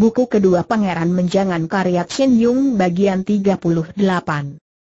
Buku kedua Pangeran Menjangan karya Chen Yung bagian 38.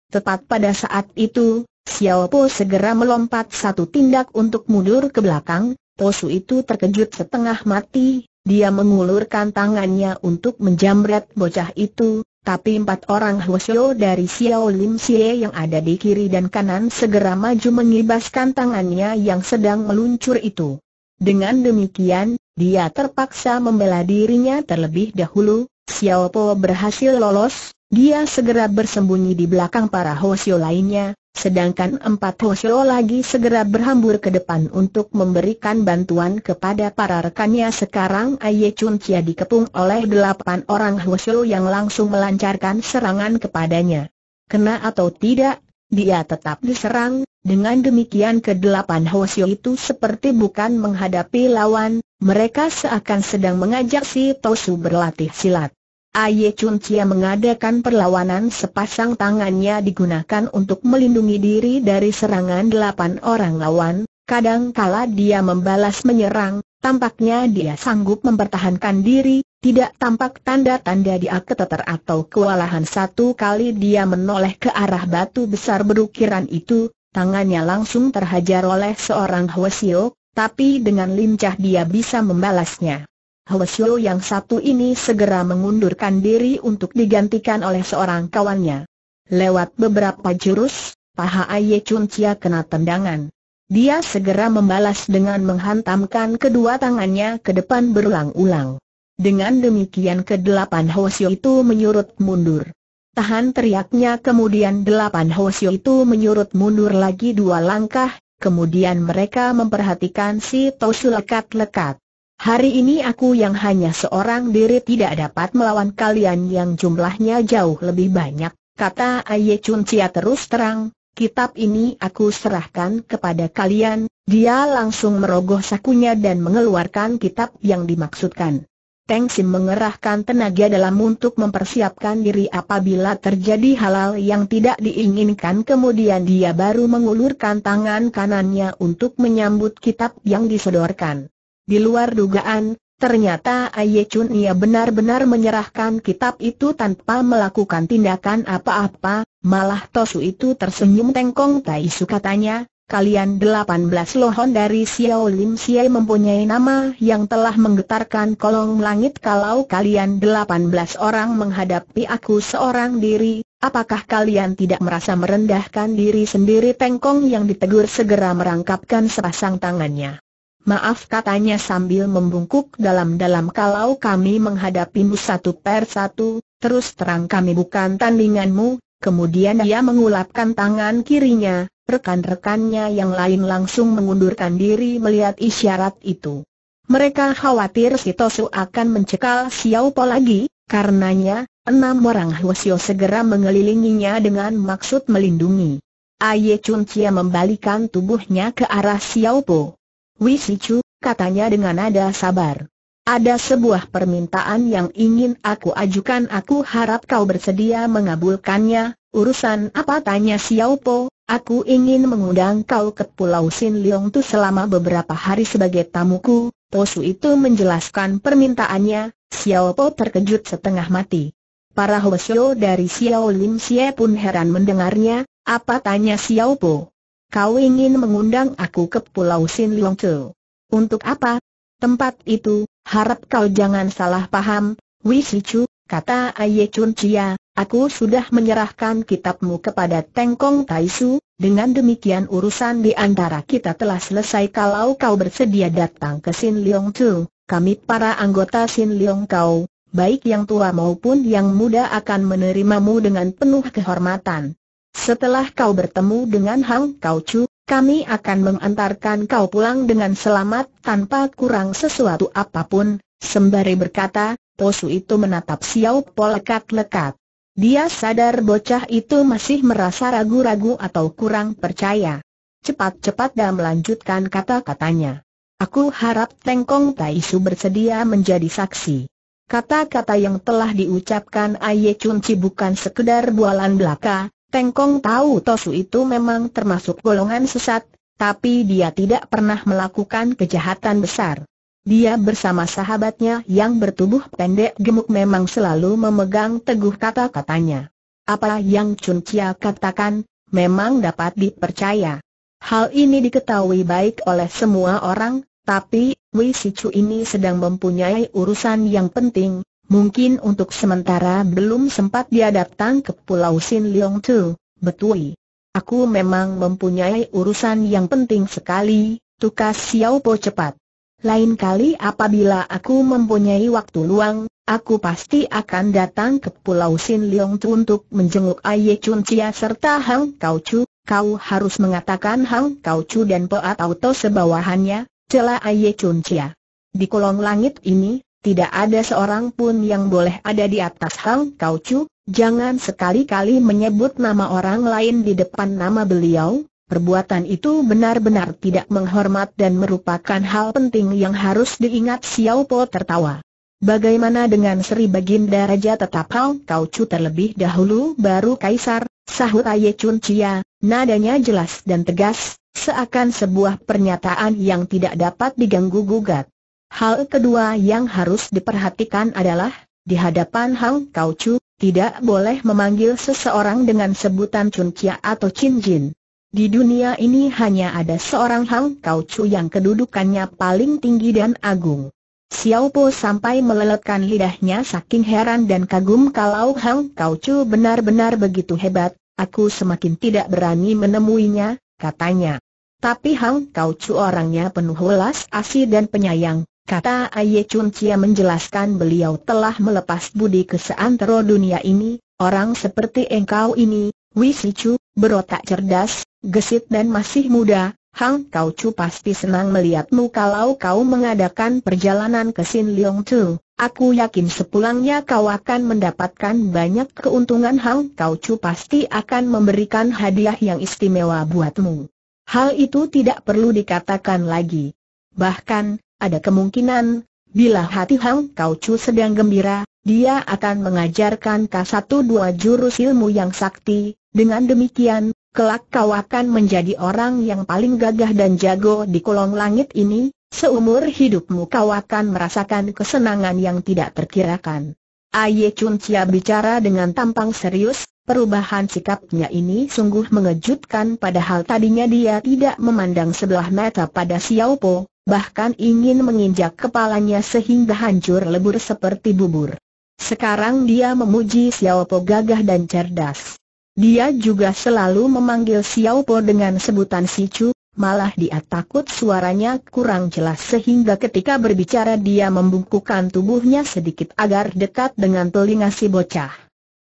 Tepat pada saat itu, Xiao Po segera melompat satu tindak untuk mundur ke belakang, Tosu itu terkejut setengah mati, dia mengulurkan tangannya untuk menjamret bocah itu, tapi empat orang Hwasyo dari Xiao Lim Xie yang ada di kiri dan kanan segera maju mengibaskan tangannya yang sedang meluncur itu. Dengan demikian, dia terpaksa membela dirinya terlebih dahulu, Xiao Po berhasil lolos, dia segera bersembunyi di belakang para Hosio lainnya, sedangkan empat Hosio lagi segera berhambur ke depan untuk memberikan bantuan kepada para rekannya. Sekarang Aye Chun Chia dikepung oleh delapan orang Hosio yang langsung melancarkan serangan kepadanya. Kena atau tidak, dia tetap diserang, dengan demikian kedelapan Hosio itu seperti bukan menghadapi lawan, mereka seakan sedang mengajak si Tosu berlatih silat. Aye Chun Chia mengadakan perlawanan sepasang tangannya digunakan untuk melindungi diri dari serangan delapan orang lawan, kadang kala dia membalas menyerang, tampaknya dia sanggup mempertahankan diri, tidak tampak tanda-tanda dia keteter atau kewalahan satu kali dia menoleh ke arah batu besar berukiran itu, tangannya langsung terhajar oleh seorang Hwasyo, tapi dengan lincah dia bisa membalasnya. Hwasyo yang satu ini segera mengundurkan diri untuk digantikan oleh seorang kawannya. Lewat beberapa jurus, paha Aye Chun Chia kena tendangan. Dia segera membalas dengan menghantamkan kedua tangannya ke depan berulang-ulang. Dengan demikian kedelapan Hosio itu menyurut mundur. Tahan teriaknya kemudian delapan Hosio itu menyurut mundur lagi dua langkah, kemudian mereka memperhatikan si Tosu lekat-lekat. Hari ini aku yang hanya seorang diri tidak dapat melawan kalian yang jumlahnya jauh lebih banyak, kata Aye Chun Chia terus terang, kitab ini aku serahkan kepada kalian, dia langsung merogoh sakunya dan mengeluarkan kitab yang dimaksudkan. Teng Sim mengerahkan tenaga dalam untuk mempersiapkan diri apabila terjadi hal-hal yang tidak diinginkan kemudian dia baru mengulurkan tangan kanannya untuk menyambut kitab yang disodorkan. Di luar dugaan, ternyata Aye Chun ia benar-benar menyerahkan kitab itu tanpa melakukan tindakan apa-apa, malah Tosu itu tersenyum tengkong Taisu katanya, kalian 18 lohon dari Xiao Lim Xie mempunyai nama yang telah menggetarkan kolong langit kalau kalian 18 orang menghadapi aku seorang diri, apakah kalian tidak merasa merendahkan diri sendiri Tengkong yang ditegur segera merangkapkan sepasang tangannya. Maaf katanya sambil membungkuk dalam-dalam kalau kami menghadapimu satu per satu, terus terang kami bukan tandinganmu, kemudian ia mengulapkan tangan kirinya, rekan-rekannya yang lain langsung mengundurkan diri melihat isyarat itu. Mereka khawatir si Tosu akan mencekal Xiao Po lagi, karenanya, enam orang Hwasyo segera mengelilinginya dengan maksud melindungi. Aye Chun Chia membalikan tubuhnya ke arah Xiao Po. Wisicu, katanya dengan nada sabar. Ada sebuah permintaan yang ingin aku ajukan aku harap kau bersedia mengabulkannya, urusan apa tanya Xiao Po, Aku ingin mengundang kau ke Pulau Sin Leong Tu selama beberapa hari sebagai tamuku. Tosu itu menjelaskan permintaannya, Xiao Po terkejut setengah mati. Para Hwasyo dari Xiao Lim Xie pun heran mendengarnya, apa tanya Xiao Po? Kau ingin mengundang aku ke Pulau Sin Leong Tu. Untuk apa? Tempat itu, harap kau jangan salah paham, Wisi Chu, kata Aye Chun Chia, Aku sudah menyerahkan kitabmu kepada Tengkong Taisu, dengan demikian urusan di antara kita telah selesai kalau kau bersedia datang ke Sin Leong kami para anggota Sin Leong Kau, baik yang tua maupun yang muda akan menerimamu dengan penuh kehormatan. Setelah kau bertemu dengan Hang Kau Chu, kami akan mengantarkan kau pulang dengan selamat tanpa kurang sesuatu apa pun, sembari berkata, Tosu itu menatap Xiao Po lekat-lekat. Dia sadar bocah itu masih merasa ragu-ragu atau kurang percaya. Cepat-cepat dan melanjutkan kata-katanya. Aku harap Tengkong Taisu bersedia menjadi saksi. Kata-kata yang telah diucapkan Aye Chunci bukan sekedar bualan belaka, Tengkong tahu Tosu itu memang termasuk golongan sesat, tapi dia tidak pernah melakukan kejahatan besar. Dia bersama sahabatnya yang bertubuh pendek gemuk memang selalu memegang teguh kata-katanya. Apa yang Chun Chia katakan, memang dapat dipercaya. Hal ini diketahui baik oleh semua orang, tapi, Wei Si ini sedang mempunyai urusan yang penting, mungkin untuk sementara belum sempat dia datang ke Pulau Sin Leong Tu, Betui. Aku memang mempunyai urusan yang penting sekali, tukas Xiao Po cepat. Lain kali apabila aku mempunyai waktu luang, aku pasti akan datang ke Pulau Sin Leong Tu untuk menjenguk Aye Chun Chia serta Hang Kau Chu, kau harus mengatakan Hang Kau Chu dan Po atau To sebawahannya, celah Aye Chun Chia. Di kolong langit ini, tidak ada seorang pun yang boleh ada di atas Hang Kau Chu, jangan sekali-kali menyebut nama orang lain di depan nama beliau, perbuatan itu benar-benar tidak menghormat dan merupakan hal penting yang harus diingat Xiao Po tertawa. Bagaimana dengan Sri Baginda Raja tetap Hang Kau Chu terlebih dahulu baru Kaisar, sahut Aye Chun Chia, Nadanya jelas dan tegas, seakan sebuah pernyataan yang tidak dapat diganggu-gugat. Hal kedua yang harus diperhatikan adalah, di hadapan Hang Kau Chu, tidak boleh memanggil seseorang dengan sebutan Chun Chia atau Chin Jin. Di dunia ini hanya ada seorang Hang Kau Chu yang kedudukannya paling tinggi dan agung. Xiao Po sampai melelotkan lidahnya saking heran dan kagum kalau Hang Kau Chu benar-benar begitu hebat, aku semakin tidak berani menemuinya, katanya. Tapi Hang Kau Chu orangnya penuh welas asih dan penyayang, kata Aye Chun Chia menjelaskan beliau telah melepas budi ke seantero dunia ini, orang seperti engkau ini, Wisi Chu, berotak cerdas, gesit dan masih muda, Hang Kau Chu pasti senang melihatmu kalau kau mengadakan perjalanan ke Sin Leong Tu, Aku yakin sepulangnya kau akan mendapatkan banyak keuntungan Hang Kau Chu pasti akan memberikan hadiah yang istimewa buatmu. Hal itu tidak perlu dikatakan lagi. Bahkan, ada kemungkinan, bila hati Hang Kau Chu sedang gembira, dia akan mengajarkan k satu dua jurus ilmu yang sakti, dengan demikian, kelak kau akan menjadi orang yang paling gagah dan jago di kolong langit ini, Seumur hidupmu kau akan merasakan kesenangan yang tidak terkirakan. Aye Chun Chia bicara dengan tampang serius, perubahan sikapnya ini sungguh mengejutkan padahal tadinya dia tidak memandang sebelah mata pada Xiao Po, bahkan ingin menginjak kepalanya sehingga hancur lebur seperti bubur. Sekarang dia memuji Xiao Po gagah dan cerdas. Dia juga selalu memanggil Xiao Po dengan sebutan Si Chu, malah dia takut suaranya kurang jelas sehingga ketika berbicara dia membungkukkan tubuhnya sedikit agar dekat dengan telinga si bocah.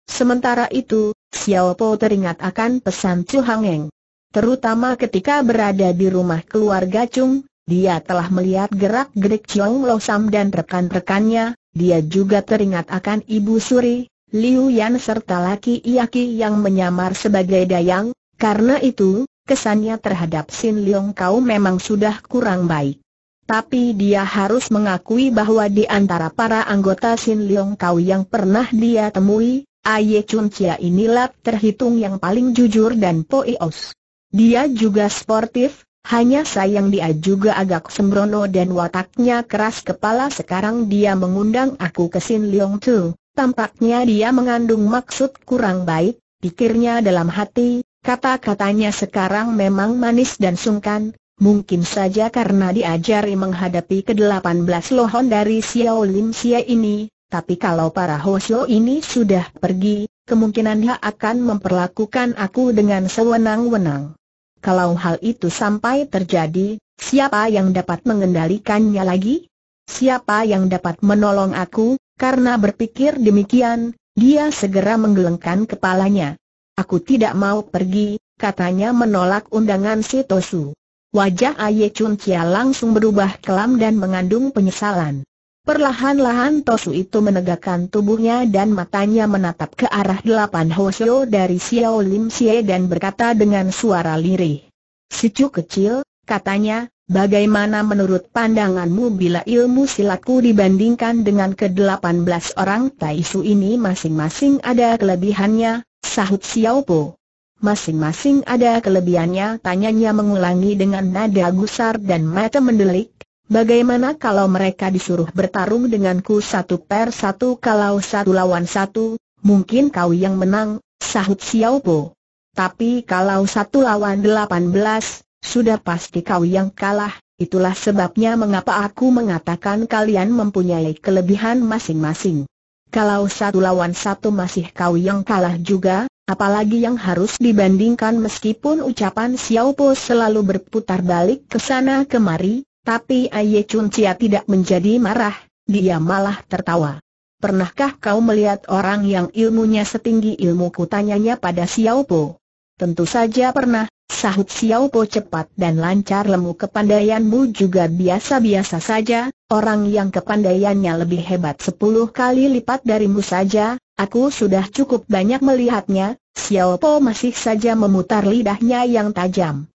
Sementara itu, Xiao Po teringat akan pesan Chu Hang Eng. Terutama ketika berada di rumah keluarga Chung, dia telah melihat gerak-gerik Chiong Lo Sam dan rekan-rekannya, dia juga teringat akan Ibu Suri, Liu Yan serta laki Iaki yang menyamar sebagai Dayang, karena itu, kesannya terhadap Sin Leong Kau memang sudah kurang baik. Tapi dia harus mengakui bahwa di antara para anggota Sin Leong Kau yang pernah dia temui, Aye Chun Chia inilah terhitung yang paling jujur dan poios. Dia juga sportif, hanya sayang dia juga agak sembrono dan wataknya keras kepala sekarang dia mengundang aku ke Sin Leong Tu. Tampaknya dia mengandung maksud kurang baik, pikirnya dalam hati, Kata-katanya sekarang memang manis dan sungkan, mungkin saja karena diajari menghadapi ke-18 lohon dari Xiao Lim Xie ini, tapi kalau para Hosyo ini sudah pergi, kemungkinan dia akan memperlakukan aku dengan sewenang-wenang. Kalau hal itu sampai terjadi, siapa yang dapat mengendalikannya lagi? Siapa yang dapat menolong aku? Karena berpikir demikian, dia segera menggelengkan kepalanya. Aku tidak mau pergi, katanya menolak undangan si Tosu. Wajah Aye Chun Chia langsung berubah kelam dan mengandung penyesalan. Perlahan-lahan Tosu itu menegakkan tubuhnya dan matanya menatap ke arah delapan Hosyo dari Xiao Lim Xie dan berkata dengan suara lirih. Sicu kecil, katanya, bagaimana menurut pandanganmu bila ilmu silatku dibandingkan dengan ke-18 orang Taisu ini masing-masing ada kelebihannya, sahut Xiao Po. Masing-masing ada kelebihannya, tanyanya mengulangi dengan nada gusar dan mata mendelik. Bagaimana kalau mereka disuruh bertarung denganku satu per satu kalau satu lawan satu, mungkin kau yang menang, sahut Xiao Po. Tapi kalau satu lawan delapan belas, sudah pasti kau yang kalah, itulah sebabnya mengapa aku mengatakan kalian mempunyai kelebihan masing-masing. Kalau satu lawan satu masih kau yang kalah juga, apalagi yang harus dibandingkan meskipun ucapan Xiao Po selalu berputar balik ke sana kemari, tapi Aye Chun Chia tidak menjadi marah, dia malah tertawa. Pernahkah kau melihat orang yang ilmunya setinggi ilmu kutanyanya pada Xiao Po? Tentu saja pernah, sahut Xiao Po cepat dan lancar lemu kepandaianmu juga biasa-biasa saja, orang yang kepandaiannya lebih hebat sepuluh kali lipat darimu saja, aku sudah cukup banyak melihatnya, Xiao Po masih saja memutar lidahnya yang tajam.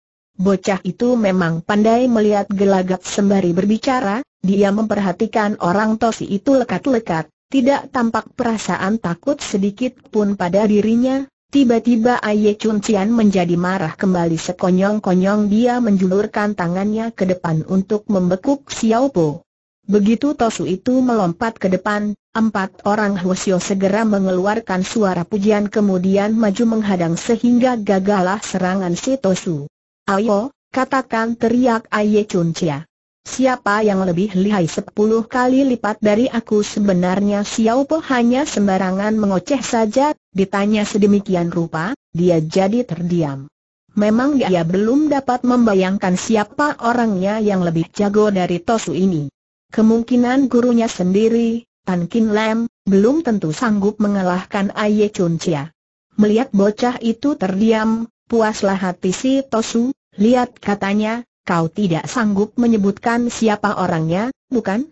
Bocah itu memang pandai melihat gelagat sembari berbicara, dia memperhatikan orang tosi itu lekat-lekat, tidak tampak perasaan takut sedikit pun pada dirinya. Tiba-tiba Aye Chun Cian menjadi marah kembali sekonyong-konyong dia menjulurkan tangannya ke depan untuk membekuk Xiao Po. Begitu Tosu itu melompat ke depan, empat orang Hwasyo segera mengeluarkan suara pujian kemudian maju menghadang sehingga gagalah serangan si Tosu. Ayo, katakan teriak Aye Chun Chia. Siapa yang lebih lihai sepuluh kali lipat dari aku sebenarnya Xiao Po hanya sembarangan mengoceh saja, ditanya sedemikian rupa, dia jadi terdiam. Memang dia belum dapat membayangkan siapa orangnya yang lebih jago dari Tosu ini. Kemungkinan gurunya sendiri, Tan Kin Lam, belum tentu sanggup mengalahkan Aye Chun Chia. Melihat bocah itu terdiam, Puaslah hati si Tosu, lihat katanya, kau tidak sanggup menyebutkan siapa orangnya, bukan?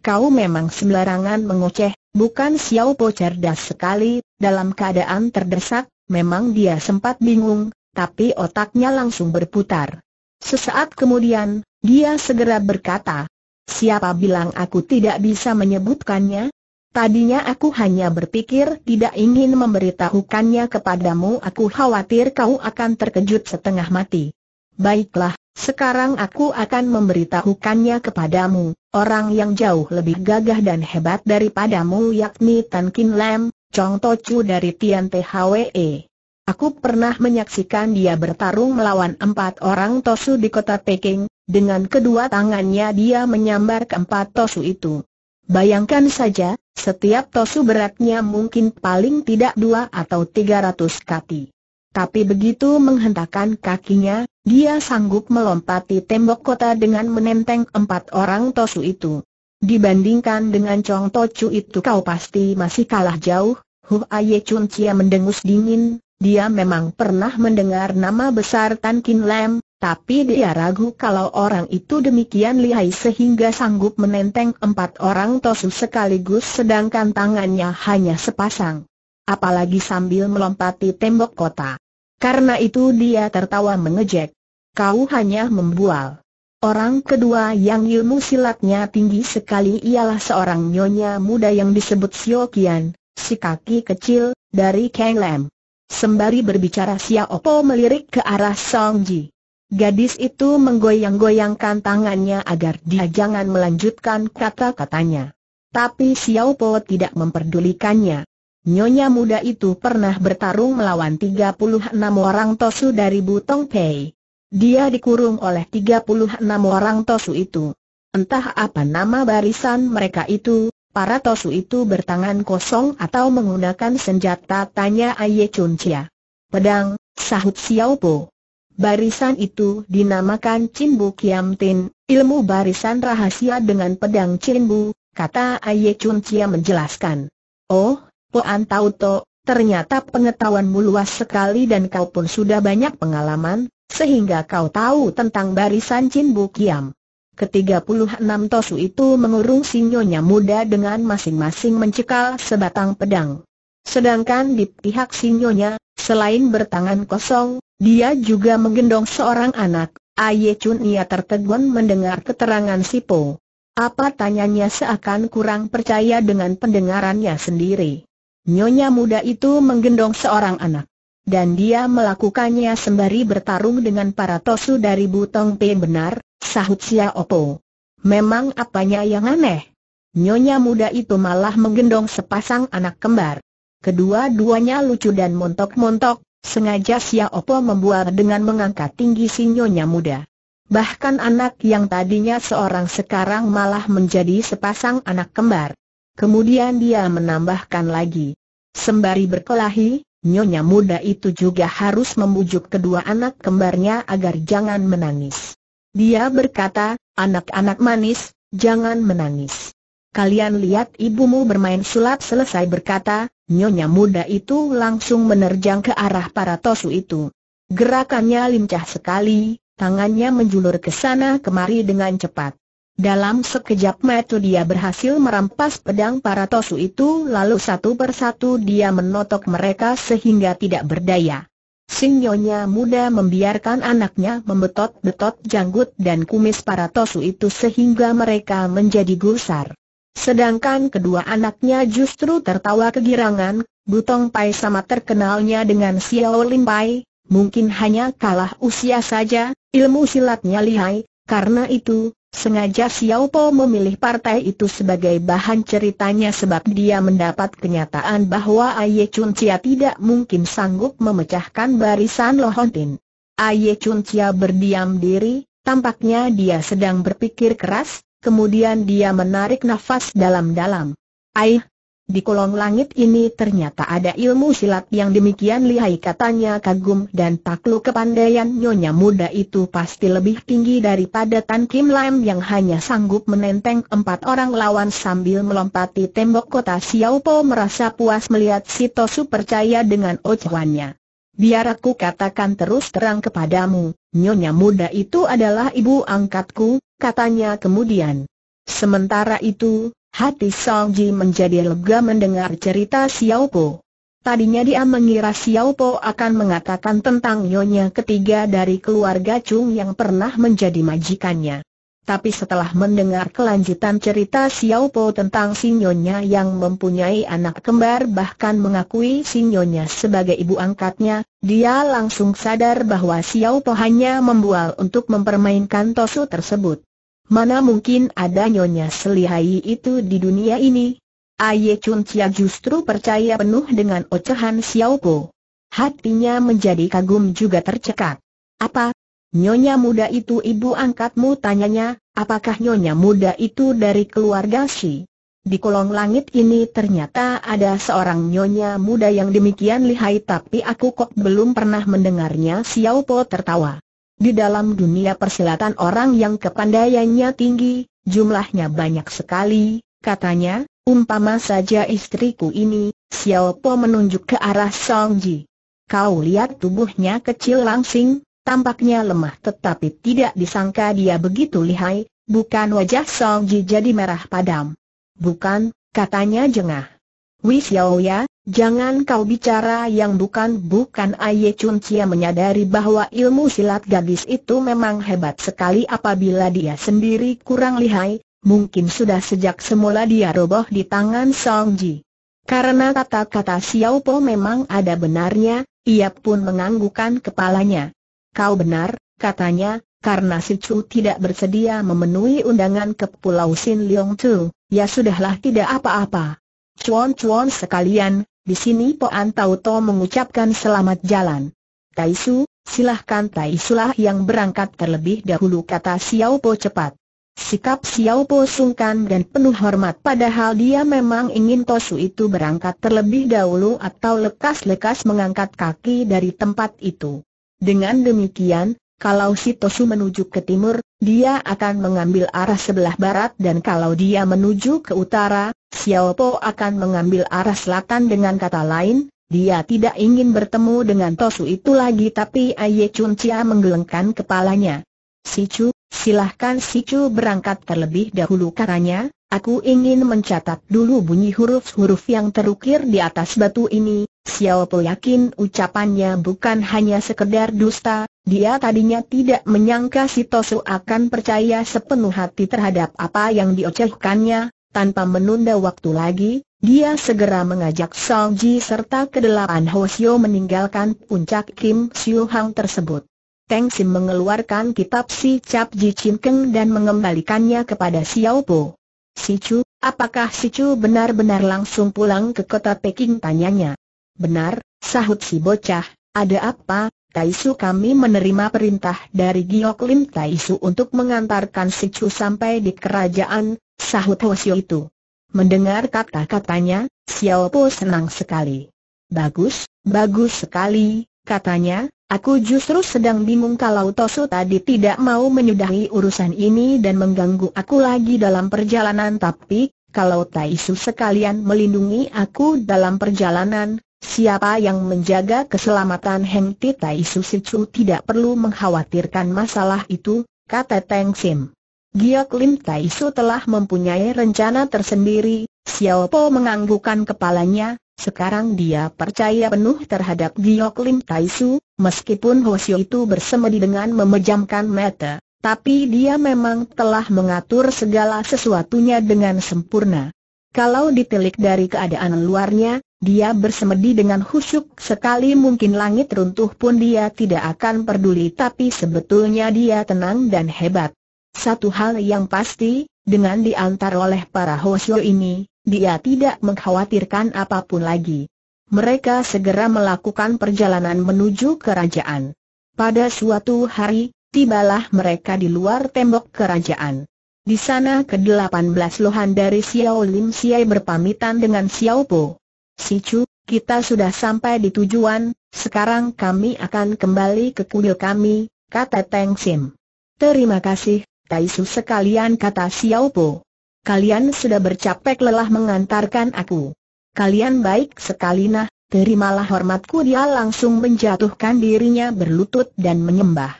Kau memang sembarangan mengoceh, bukan Xiao Po cerdas sekali, dalam keadaan terdesak, memang dia sempat bingung, tapi otaknya langsung berputar. Sesaat kemudian, dia segera berkata, Siapa bilang aku tidak bisa menyebutkannya? Tadinya aku hanya berpikir tidak ingin memberitahukannya kepadamu aku khawatir kau akan terkejut setengah mati. Baiklah, sekarang aku akan memberitahukannya kepadamu, orang yang jauh lebih gagah dan hebat daripadamu yakni Tan Kin Lam, Chong Tochu dari Tian THWE. Aku pernah menyaksikan dia bertarung melawan empat orang Tosu di kota Peking, dengan kedua tangannya dia menyambar keempat Tosu itu. Bayangkan saja, setiap tosu beratnya mungkin paling tidak dua atau tiga ratus kaki. Tapi begitu menghentakkan kakinya, dia sanggup melompati tembok kota dengan menenteng empat orang tosu itu. Dibandingkan dengan Chong Tochu itu kau pasti masih kalah jauh, Hu Aye Chun Chia mendengus dingin, dia memang pernah mendengar nama besar Tan Kin Lam, tapi dia ragu kalau orang itu demikian lihai sehingga sanggup menenteng empat orang tosu sekaligus sedangkan tangannya hanya sepasang. Apalagi sambil melompati tembok kota. Karena itu dia tertawa mengejek. Kau hanya membual. Orang kedua yang ilmu silatnya tinggi sekali ialah seorang nyonya muda yang disebut Sio Kian, si kaki kecil, dari Kang Lam. Sembari berbicara Xiao melirik ke arah Song Ji. Gadis itu menggoyang-goyangkan tangannya agar dia jangan melanjutkan kata-katanya. Tapi Xiao Po tidak memperdulikannya. Nyonya muda itu pernah bertarung melawan 36 orang tosu dari Butong Pei. Dia dikurung oleh 36 orang tosu itu. Entah apa nama barisan mereka itu, para tosu itu bertangan kosong atau menggunakan senjata tanya Aye Chun Chia. Pedang, sahut Xiao Po. Barisan itu dinamakan Cimbu Kiam Tin, ilmu barisan rahasia dengan pedang Cimbu, kata Aye Chun Chia menjelaskan. Oh, Poan Tau To, ternyata pengetahuanmu luas sekali dan kau pun sudah banyak pengalaman, sehingga kau tahu tentang barisan Cimbu Kiam. Ke-36 Tosu itu mengurung sinyonya muda dengan masing-masing mencekal sebatang pedang. Sedangkan di pihak sinyonya, selain bertangan kosong, dia juga menggendong seorang anak, Aye Chun ia tertegun mendengar keterangan si Po. Apa tanyanya seakan kurang percaya dengan pendengarannya sendiri. Nyonya muda itu menggendong seorang anak. Dan dia melakukannya sembari bertarung dengan para tosu dari Butong Pe benar, sahut Sia Opo. Memang apanya yang aneh? Nyonya muda itu malah menggendong sepasang anak kembar. Kedua-duanya lucu dan montok-montok, sengaja Sia Opo membuat dengan mengangkat tinggi si nyonya muda. Bahkan anak yang tadinya seorang sekarang malah menjadi sepasang anak kembar. Kemudian dia menambahkan lagi. Sembari berkelahi, nyonya muda itu juga harus membujuk kedua anak kembarnya agar jangan menangis. Dia berkata, anak-anak manis, jangan menangis. Kalian lihat ibumu bermain sulap selesai berkata, nyonya muda itu langsung menerjang ke arah para tosu itu. Gerakannya lincah sekali, tangannya menjulur ke sana kemari dengan cepat. Dalam sekejap mata dia berhasil merampas pedang para tosu itu lalu satu persatu dia menotok mereka sehingga tidak berdaya. Sing Nyonya muda membiarkan anaknya membetot-betot janggut dan kumis para tosu itu sehingga mereka menjadi gusar. Sedangkan kedua anaknya justru tertawa kegirangan, Butong Pai sama terkenalnya dengan Xiao Lim Pai, mungkin hanya kalah usia saja, ilmu silatnya lihai, karena itu, Sengaja Xiao Po memilih partai itu sebagai bahan ceritanya sebab dia mendapat kenyataan bahwa Aye Chun Chia tidak mungkin sanggup memecahkan barisan Lohontin. Aye Chun Chia berdiam diri, tampaknya dia sedang berpikir keras, kemudian dia menarik nafas dalam-dalam. Aih, di kolong langit ini ternyata ada ilmu silat yang demikian lihai katanya kagum dan takluk kepandaian nyonya muda itu pasti lebih tinggi daripada Tan Kim Lam yang hanya sanggup menenteng empat orang lawan sambil melompati tembok kota Xiao Po merasa puas melihat si Tosu percaya dengan ocehannya. Biar aku katakan terus terang kepadamu, nyonya muda itu adalah ibu angkatku, katanya kemudian. Sementara itu, Hati Song Ji menjadi lega mendengar cerita Xiao Po. Tadinya dia mengira Xiao Po akan mengatakan tentang nyonya ketiga dari keluarga Chung yang pernah menjadi majikannya. Tapi setelah mendengar kelanjutan cerita Xiao Po tentang si nyonya yang mempunyai anak kembar bahkan mengakui si nyonya sebagai ibu angkatnya, dia langsung sadar bahwa Xiao Po hanya membual untuk mempermainkan Tosu tersebut. Mana mungkin ada nyonya selihai itu di dunia ini? Aye Chun Chia justru percaya penuh dengan ocehan Xiao Po. Hatinya menjadi kagum juga tercekat. Apa? Nyonya muda itu ibu angkatmu tanyanya, apakah nyonya muda itu dari keluarga Si? Di kolong langit ini ternyata ada seorang nyonya muda yang demikian lihai tapi aku kok belum pernah mendengarnya Xiao Po tertawa. Di dalam dunia persilatan orang yang kepandaiannya tinggi, jumlahnya banyak sekali, katanya, umpama saja istriku ini, Xiao Po menunjuk ke arah Song Ji. Kau lihat tubuhnya kecil langsing, tampaknya lemah tetapi tidak disangka dia begitu lihai, bukan wajah Song Ji jadi merah padam. Bukan, katanya jengah. Wi Xiao ya, Jangan kau bicara yang bukan-bukan Aye Chun Chia menyadari bahwa ilmu silat gadis itu memang hebat sekali apabila dia sendiri kurang lihai, mungkin sudah sejak semula dia roboh di tangan Song Ji. Karena kata-kata Xiao Po memang ada benarnya, ia pun menganggukkan kepalanya. Kau benar, katanya, karena si Chu tidak bersedia memenuhi undangan ke Pulau Sin Leong Tu, ya sudahlah tidak apa-apa. Cuan-cuan sekalian, di sini Po An Tau mengucapkan selamat jalan. Taisu, silahkan Taisulah yang berangkat terlebih dahulu kata Xiao Po cepat. Sikap Xiao Po sungkan dan penuh hormat padahal dia memang ingin Tosu itu berangkat terlebih dahulu atau lekas-lekas mengangkat kaki dari tempat itu. Dengan demikian, kalau si Tosu menuju ke timur, dia akan mengambil arah sebelah barat dan kalau dia menuju ke utara, Xiao Po akan mengambil arah selatan dengan kata lain, dia tidak ingin bertemu dengan Tosu itu lagi tapi Aye Chun Chia menggelengkan kepalanya. Si Chu, silahkan si Chu berangkat terlebih dahulu karanya, aku ingin mencatat dulu bunyi huruf-huruf yang terukir di atas batu ini, Xiao Po yakin ucapannya bukan hanya sekedar dusta, dia tadinya tidak menyangka si Tosu akan percaya sepenuh hati terhadap apa yang diocehkannya, tanpa menunda waktu lagi, dia segera mengajak Song Ji serta kedelapan Hosio meninggalkan puncak Kim Siu Hang tersebut. Teng Sim mengeluarkan kitab si Cap Ji Chin Keng dan mengembalikannya kepada Xiao Po. Si Chu, apakah si Chu benar-benar langsung pulang ke kota Peking tanyanya. Benar, sahut si bocah, ada apa, Taisu kami menerima perintah dari Giok Lim Taisu untuk mengantarkan si Chu sampai di kerajaan, sahut Hosio itu. Mendengar kata-katanya, Xiao Po senang sekali. Bagus, bagus sekali, katanya, Aku justru sedang bingung kalau Tosu tadi tidak mau menyudahi urusan ini dan mengganggu aku lagi dalam perjalanan tapi, kalau Taisu sekalian melindungi aku dalam perjalanan, siapa yang menjaga keselamatan Heng Ti Taisu Sicu tidak perlu mengkhawatirkan masalah itu, kata Teng Sim. Giok Lim Taisu telah mempunyai rencana tersendiri, Xiao Po menganggukkan kepalanya, sekarang dia percaya penuh terhadap Giok Lim Taisu, meskipun Hosio itu bersemedi dengan memejamkan mata, tapi dia memang telah mengatur segala sesuatunya dengan sempurna. Kalau ditelik dari keadaan luarnya, dia bersemedi dengan khusyuk sekali mungkin langit runtuh pun dia tidak akan peduli tapi sebetulnya dia tenang dan hebat. Satu hal yang pasti, dengan diantar oleh para Hosio ini, dia tidak mengkhawatirkan apa pun lagi. Mereka segera melakukan perjalanan menuju kerajaan. Pada suatu hari, tibalah mereka di luar tembok kerajaan. Di sana ke-18 lohan dari Xiao Lim Xiai berpamitan dengan Xiao Po. Si Chu, kita sudah sampai di tujuan, sekarang kami akan kembali ke kuil kami, kata Teng Sim. Terima kasih, Taisu sekalian kata Xiao Po. Kalian sudah bercapek lelah mengantarkan aku. Kalian baik sekali nah, terimalah hormatku dia langsung menjatuhkan dirinya berlutut dan menyembah.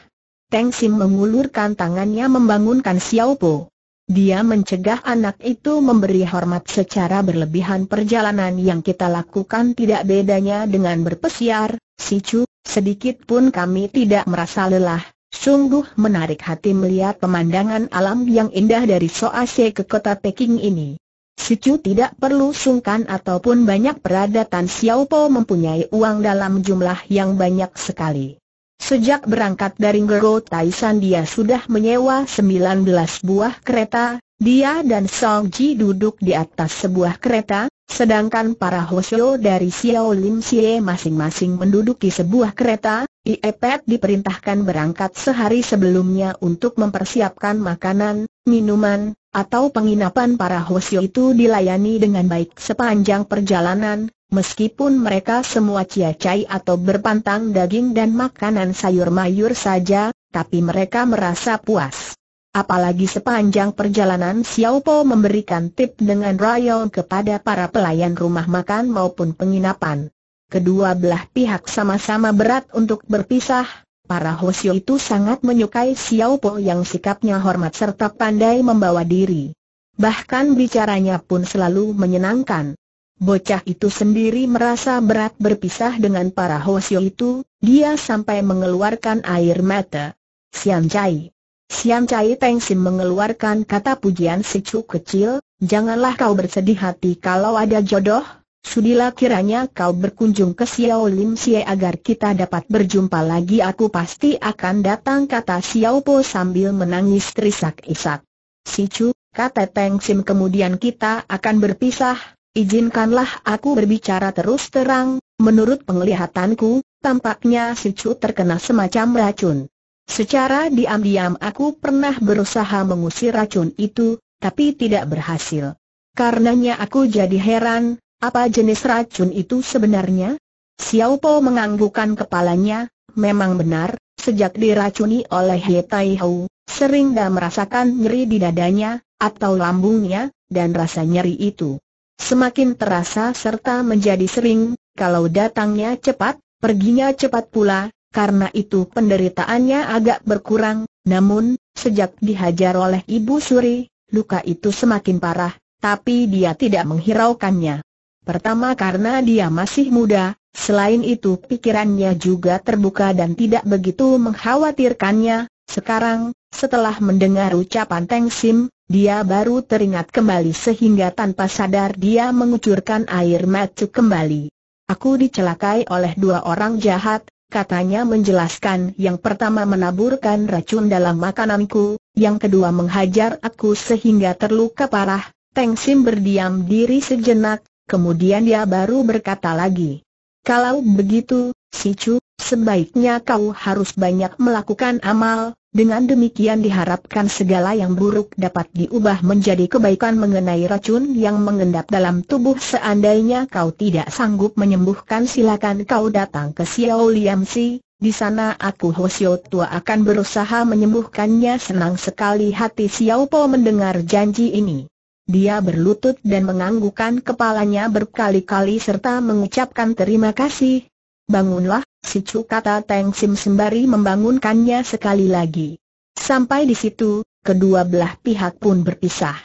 Teng Sim mengulurkan tangannya membangunkan Xiao Po. Dia mencegah anak itu memberi hormat secara berlebihan perjalanan yang kita lakukan tidak bedanya dengan berpesiar, si Chu, sedikit pun kami tidak merasa lelah, Sungguh menarik hati melihat pemandangan alam yang indah dari Soase ke kota Peking ini. Sicu tidak perlu sungkan ataupun banyak peradatan Xiao Po mempunyai uang dalam jumlah yang banyak sekali. Sejak berangkat dari Ngero Taisan dia sudah menyewa 19 buah kereta, dia dan Song Ji duduk di atas sebuah kereta, sedangkan para Hosyo dari Xiao Lim Xie masing-masing menduduki sebuah kereta, Iepet diperintahkan berangkat sehari sebelumnya untuk mempersiapkan makanan, minuman, atau penginapan. Para hosyo itu dilayani dengan baik sepanjang perjalanan, meskipun mereka semua ciacai atau berpantang daging dan makanan sayur mayur saja, tapi mereka merasa puas. Apalagi sepanjang perjalanan Xiao Po memberikan tip dengan royal kepada para pelayan rumah makan maupun penginapan. Kedua belah pihak sama-sama berat untuk berpisah, para Hosio itu sangat menyukai Xiao Po yang sikapnya hormat serta pandai membawa diri. Bahkan bicaranya pun selalu menyenangkan. Bocah itu sendiri merasa berat berpisah dengan para Hosio itu, dia sampai mengeluarkan air mata. Sian Chai. Sian Chai Teng Sim mengeluarkan kata pujian si Cu kecil, janganlah kau bersedih hati kalau ada jodoh, Sudilah kiranya kau berkunjung ke Xiao Lim Xie agar kita dapat berjumpa lagi aku pasti akan datang kata Xiao Po sambil menangis terisak-isak. Si Chu, kata Teng Sim kemudian kita akan berpisah, izinkanlah aku berbicara terus terang, menurut penglihatanku, tampaknya si Chu terkena semacam racun. Secara diam-diam aku pernah berusaha mengusir racun itu, tapi tidak berhasil. Karenanya aku jadi heran, apa jenis racun itu sebenarnya? Xiao Po menganggukkan kepalanya, memang benar, sejak diracuni oleh He Tai Hou, sering dah merasakan nyeri di dadanya, atau lambungnya, dan rasa nyeri itu semakin terasa serta menjadi sering, kalau datangnya cepat, perginya cepat pula, karena itu penderitaannya agak berkurang, namun, sejak dihajar oleh Ibu Suri, luka itu semakin parah, tapi dia tidak menghiraukannya. Pertama karena dia masih muda, selain itu pikirannya juga terbuka dan tidak begitu mengkhawatirkannya. Sekarang, setelah mendengar ucapan Teng Sim, dia baru teringat kembali sehingga tanpa sadar dia mengucurkan air mata kembali. Aku dicelakai oleh dua orang jahat, katanya menjelaskan yang pertama menaburkan racun dalam makananku, yang kedua menghajar aku sehingga terluka parah. Teng Sim berdiam diri sejenak, kemudian dia baru berkata lagi. Kalau begitu, Si Chu, sebaiknya kau harus banyak melakukan amal, dengan demikian diharapkan segala yang buruk dapat diubah menjadi kebaikan mengenai racun yang mengendap dalam tubuh seandainya kau tidak sanggup menyembuhkan silakan kau datang ke Xiao Liam Si, di sana aku Hosio tua akan berusaha menyembuhkannya senang sekali hati Xiao Po mendengar janji ini. Dia berlutut dan menganggukkan kepalanya berkali-kali serta mengucapkan terima kasih. Bangunlah, si Cu kata Teng Sim sembari membangunkannya sekali lagi. Sampai di situ, kedua belah pihak pun berpisah.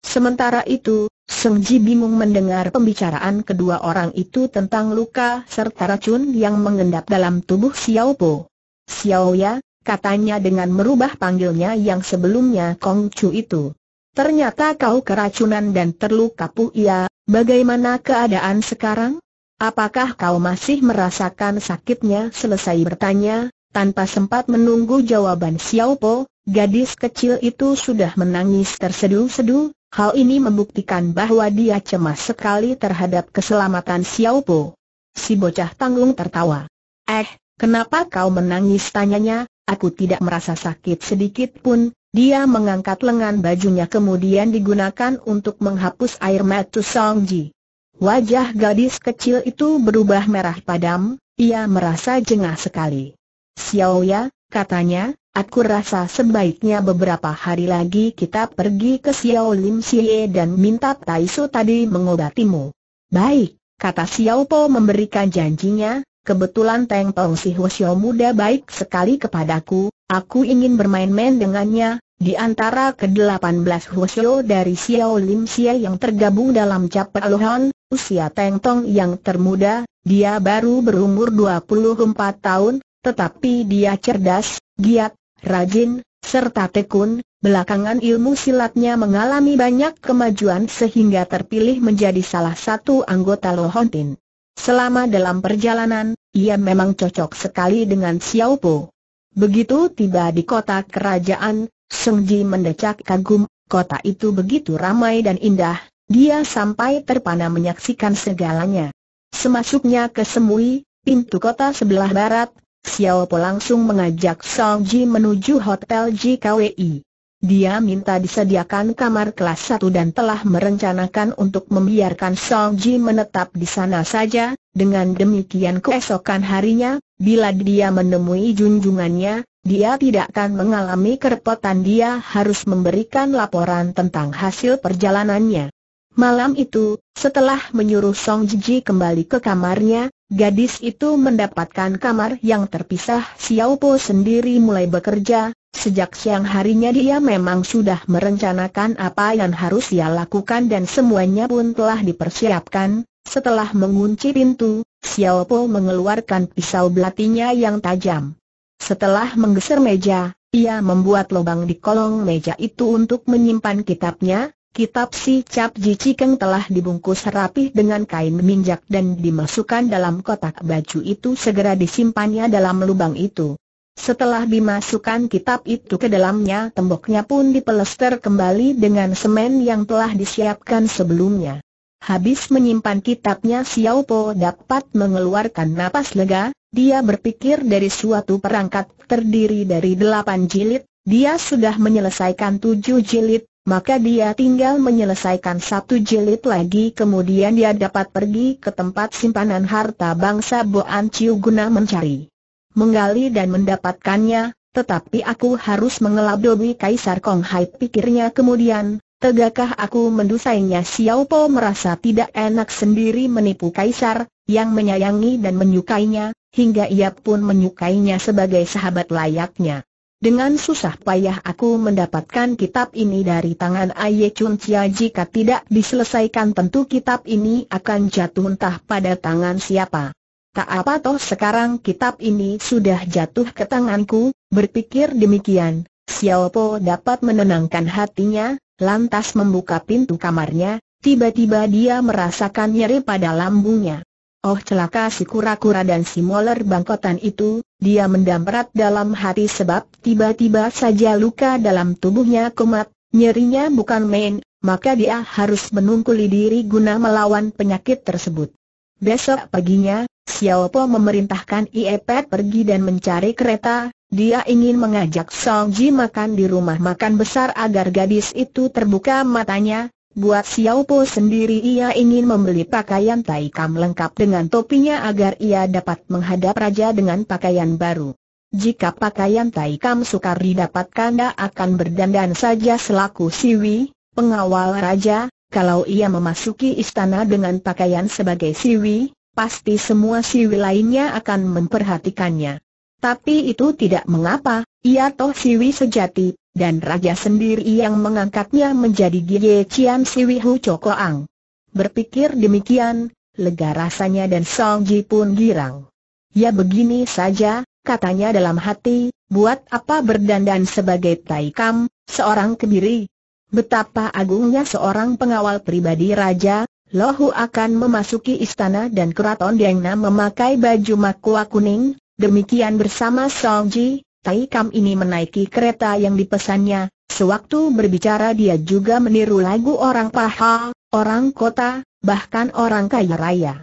Sementara itu, Seng Ji bingung mendengar pembicaraan kedua orang itu tentang luka serta racun yang mengendap dalam tubuh Xiao Po. Xiao Ya, katanya dengan merubah panggilnya yang sebelumnya Kong Chu itu. Ternyata kau keracunan dan terluka Pu Ya, bagaimana keadaan sekarang? Apakah kau masih merasakan sakitnya? Selesai bertanya, tanpa sempat menunggu jawaban Xiao Po, gadis kecil itu sudah menangis terseduh-seduh, hal ini membuktikan bahwa dia cemas sekali terhadap keselamatan Xiao Po. Si bocah tanggung tertawa. Eh, kenapa kau menangis? Tanyanya, aku tidak merasa sakit sedikit pun, dia mengangkat lengan bajunya kemudian digunakan untuk menghapus air mata Song Ji. Wajah gadis kecil itu berubah merah padam, ia merasa jengah sekali. Xiao ya, katanya, aku rasa sebaiknya beberapa hari lagi kita pergi ke Xiao Lim Xie dan minta Taisu tadi mengobatimu. Baik, kata Xiao Po memberikan janjinya, kebetulan Teng Tong Si Hwasyo muda baik sekali kepadaku, aku ingin bermain-main dengannya, di antara ke-18 Hwasyo dari Xiao Lim Xie yang tergabung dalam Cap Alohan, usia Teng Tong yang termuda, dia baru berumur 24 tahun, tetapi dia cerdas, giat, rajin, serta tekun, belakangan ilmu silatnya mengalami banyak kemajuan sehingga terpilih menjadi salah satu anggota Lohontin. Selama dalam perjalanan, ia memang cocok sekali dengan Xiao Po. Begitu tiba di kota kerajaan, Seng Ji mendecak kagum, kota itu begitu ramai dan indah, dia sampai terpana menyaksikan segalanya. Semasuknya ke Semui, pintu kota sebelah barat, Xiao Po langsung mengajak Song Ji menuju Hotel JKWI. Dia minta disediakan kamar kelas 1 dan telah merencanakan untuk membiarkan Song Ji menetap di sana saja, dengan demikian keesokan harinya, bila dia menemui junjungannya, dia tidak akan mengalami kerepotan dia harus memberikan laporan tentang hasil perjalanannya. Malam itu, setelah menyuruh Song Jiji kembali ke kamarnya, gadis itu mendapatkan kamar yang terpisah. Xiao Po sendiri mulai bekerja, sejak siang harinya dia memang sudah merencanakan apa yang harus ia lakukan dan semuanya pun telah dipersiapkan. Setelah mengunci pintu, Xiao Po mengeluarkan pisau belatinya yang tajam. Setelah menggeser meja, ia membuat lubang di kolong meja itu untuk menyimpan kitabnya, Kitab si Cap Ji Cikeng telah dibungkus rapih dengan kain minjak dan dimasukkan dalam kotak baju itu segera disimpannya dalam lubang itu. Setelah dimasukkan kitab itu ke dalamnya temboknya pun dipelester kembali dengan semen yang telah disiapkan sebelumnya. Habis menyimpan kitabnya Xiao Po dapat mengeluarkan napas lega, dia berpikir dari suatu perangkat terdiri dari delapan jilid, dia sudah menyelesaikan tujuh jilid, maka dia tinggal menyelesaikan satu jilid lagi. Kemudian dia dapat pergi ke tempat simpanan harta bangsa Boan Chiu guna mencari. Menggali dan mendapatkannya, tetapi aku harus mengelabui Kaisar Kong Hai pikirnya kemudian, tegakkah aku mendusainya? Xiao Po merasa tidak enak sendiri menipu Kaisar, yang menyayangi dan menyukainya, hingga ia pun menyukainya sebagai sahabat layaknya. Dengan susah payah aku mendapatkan kitab ini dari tangan Aye Chun Chia jika tidak diselesaikan tentu kitab ini akan jatuh entah pada tangan siapa. Tak apa toh sekarang kitab ini sudah jatuh ke tanganku, berpikir demikian, Xiao Po dapat menenangkan hatinya, lantas membuka pintu kamarnya, tiba-tiba dia merasakan nyeri pada lambungnya. Oh celaka si kura-kura dan si moler bangkotan itu, dia mendamrat dalam hati sebab tiba-tiba saja luka dalam tubuhnya kumat, nyerinya bukan main, maka dia harus menungkuli diri guna melawan penyakit tersebut. Besok paginya, Xiao Po memerintahkan Iepet pergi dan mencari kereta, dia ingin mengajak Song Ji makan di rumah makan besar agar gadis itu terbuka matanya, Buat Xiao Po sendiri ia ingin membeli pakaian taikam lengkap dengan topinya agar ia dapat menghadap raja dengan pakaian baru. Jika pakaian taikam sukar didapatkan dia akan berdandan saja selaku siwi, pengawal raja, kalau ia memasuki istana dengan pakaian sebagai siwi, pasti semua siwi lainnya akan memperhatikannya. Tapi itu tidak mengapa, ia toh siwi sejati, dan raja sendiri yang mengangkatnya menjadi Gie Chian Siwi Hu Chokoang. Berpikir demikian, lega rasanya dan Song Ji pun girang. Ya begini saja, katanya dalam hati, buat apa berdandan sebagai taikam, seorang kebiri. Betapa agungnya seorang pengawal pribadi raja, Lohu akan memasuki istana dan keraton Dengna memakai baju makua kuning, demikian bersama Song Ji, Tai Kam ini menaiki kereta yang dipesannya, sewaktu berbicara dia juga meniru lagu orang paha, orang kota, bahkan orang kaya raya.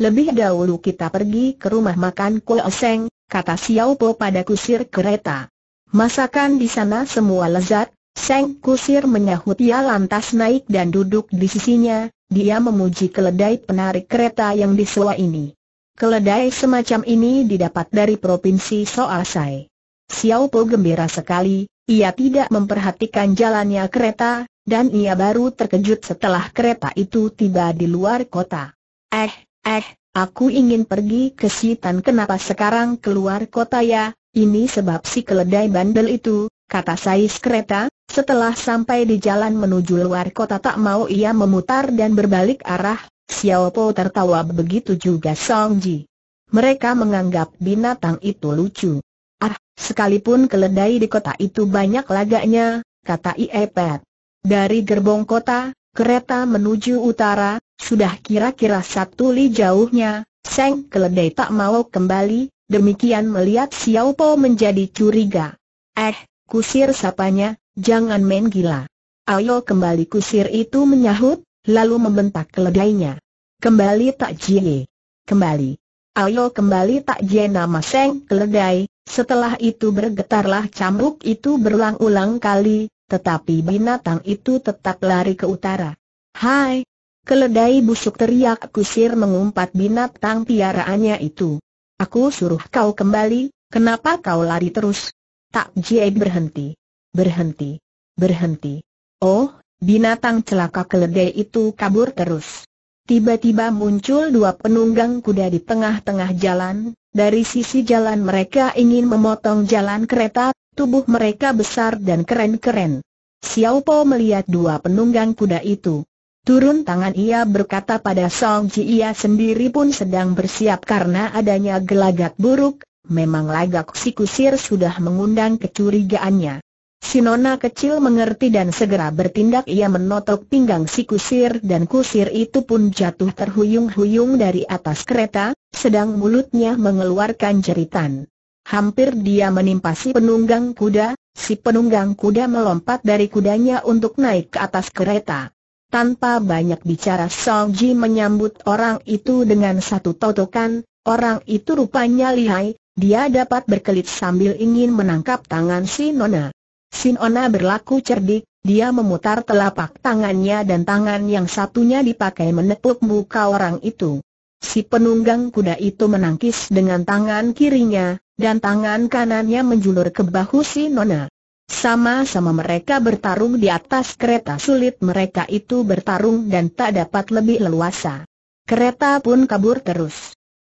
Lebih dahulu kita pergi ke rumah makan Ko Seng, kata Xiao Po pada kusir kereta. Masakan di sana semua lezat, Seng kusir menyahut ia lantas naik dan duduk di sisinya, dia memuji keledai penarik kereta yang disewa ini. Keledai semacam ini didapat dari provinsi Soasai. Xiao Po gembira sekali, ia tidak memperhatikan jalannya kereta, dan ia baru terkejut setelah kereta itu tiba di luar kota. Eh, eh, aku ingin pergi ke Sitan kenapa sekarang keluar kota ya, ini sebab si keledai bandel itu, kata Sais kereta, setelah sampai di jalan menuju luar kota tak mau ia memutar dan berbalik arah, Xiao Po tertawa begitu juga Song Ji. Mereka menganggap binatang itu lucu. Ah, sekalipun keledai di kota itu banyak lagaknya, kata Iepet. Dari gerbong kota, kereta menuju utara, sudah kira-kira satu li jauhnya, Seng keledai tak mau kembali, demikian melihat Xiao Po menjadi curiga. Eh, kusir sapanya, jangan main gila. Ayo kembali kusir itu menyahut, lalu membentak keledainya. Kembali tak jie. Kembali. Ayo kembali tak jie nama Seng keledai, setelah itu bergetarlah cambuk itu berulang-ulang kali, tetapi binatang itu tetap lari ke utara. Hai! Keledai busuk teriak kusir mengumpat binatang piaraannya itu. Aku suruh kau kembali, kenapa kau lari terus? Tak Jie berhenti. Berhenti. Berhenti. Oh, binatang celaka keledai itu kabur terus. Tiba-tiba muncul dua penunggang kuda di tengah-tengah jalan, dari sisi jalan mereka ingin memotong jalan kereta, tubuh mereka besar dan keren-keren. Xiao Po melihat dua penunggang kuda itu. Turun tangan ia berkata pada Song Ji ia sendiri pun sedang bersiap karena adanya gelagat buruk, memang lagak si kusir sudah mengundang kecurigaannya. Si nona kecil mengerti dan segera bertindak ia menotok pinggang si kusir dan kusir itu pun jatuh terhuyung-huyung dari atas kereta, sedang mulutnya mengeluarkan jeritan. Hampir dia menimpa si penunggang kuda, si penunggang kuda melompat dari kudanya untuk naik ke atas kereta. Tanpa banyak bicara Song Ji menyambut orang itu dengan satu totokan, orang itu rupanya lihai, dia dapat berkelit sambil ingin menangkap tangan si nona. Sinona berlaku cerdik, dia memutar telapak tangannya dan tangan yang satunya dipakai menepuk muka orang itu. Si penunggang kuda itu menangkis dengan tangan kirinya, dan tangan kanannya menjulur ke bahu si Nona. Sama-sama mereka bertarung di atas kereta sulit mereka itu bertarung dan tak dapat lebih leluasa. Kereta pun kabur terus.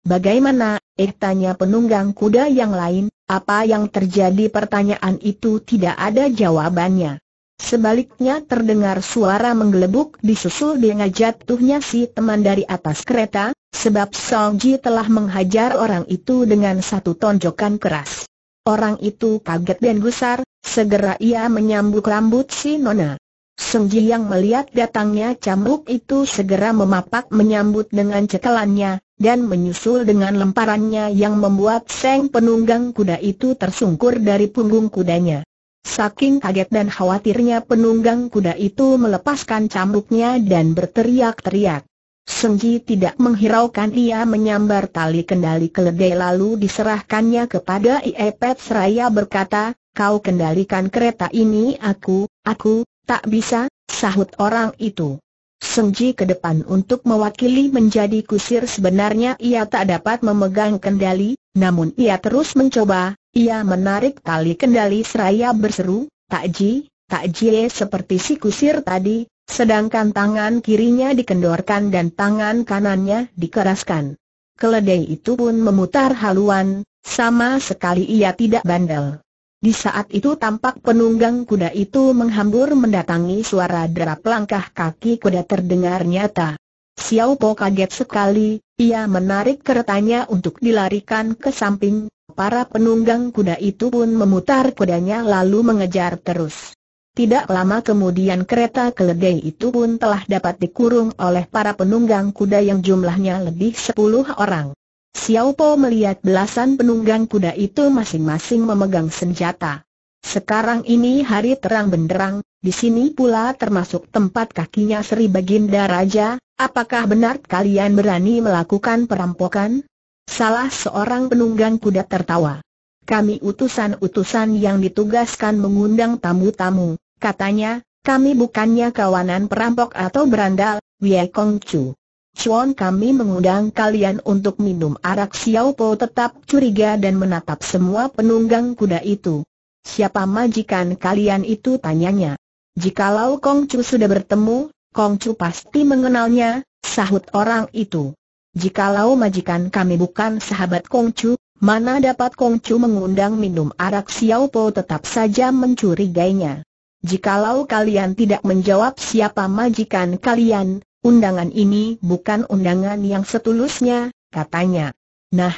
Bagaimana, eh tanya penunggang kuda yang lain, apa yang terjadi pertanyaan itu tidak ada jawabannya. Sebaliknya terdengar suara menggelebuk disusul dengan jatuhnya si teman dari atas kereta, sebab Song Ji telah menghajar orang itu dengan satu tonjokan keras. Orang itu kaget dan gusar, segera ia menyambuk rambut si Nona. Song Ji yang melihat datangnya cambuk itu segera memapak menyambut dengan cekelannya, dan menyusul dengan lemparannya yang membuat Seng penunggang kuda itu tersungkur dari punggung kudanya. Saking kaget dan khawatirnya penunggang kuda itu melepaskan cambuknya dan berteriak-teriak. Sengji tidak menghiraukan ia menyambar tali kendali keledai lalu diserahkannya kepada Iepet Seraya berkata, kau kendalikan kereta ini aku, aku, tak bisa, sahut orang itu. Sengji ke depan untuk mewakili menjadi kusir sebenarnya ia tak dapat memegang kendali, namun ia terus mencoba, ia menarik tali kendali seraya berseru, Takji, Takji seperti si kusir tadi, sedangkan tangan kirinya dikendorkan dan tangan kanannya dikeraskan. Keledai itu pun memutar haluan, sama sekali ia tidak bandel. Di saat itu tampak penunggang kuda itu menghambur mendatangi suara derap langkah kaki kuda terdengar nyata. Xiao Po kaget sekali, ia menarik keretanya untuk dilarikan ke samping, para penunggang kuda itu pun memutar kudanya lalu mengejar terus. Tidak lama kemudian kereta keledai itu pun telah dapat dikurung oleh para penunggang kuda yang jumlahnya lebih sepuluh orang. Xiao Po melihat belasan penunggang kuda itu masing-masing memegang senjata. Sekarang ini hari terang benderang, di sini pula termasuk tempat kakinya Sri Baginda Raja, apakah benar kalian berani melakukan perampokan? Salah seorang penunggang kuda tertawa. Kami utusan-utusan yang ditugaskan mengundang tamu-tamu, katanya, kami bukannya kawanan perampok atau berandal, Wei Kong Chu. Chuan kami mengundang kalian untuk minum arak Xiao Po tetap curiga dan menatap semua penunggang kuda itu. Siapa majikan kalian itu tanyanya. Jikalau Kong Chu sudah bertemu, Kong Chu pasti mengenalnya, sahut orang itu. Jikalau majikan kami bukan sahabat Kong Chu, mana dapat Kong Chu mengundang minum arak Xiao Po tetap saja mencurigainya. Jikalau kalian tidak menjawab siapa majikan kalian, Undangan ini bukan undangan yang setulusnya, katanya. Nah,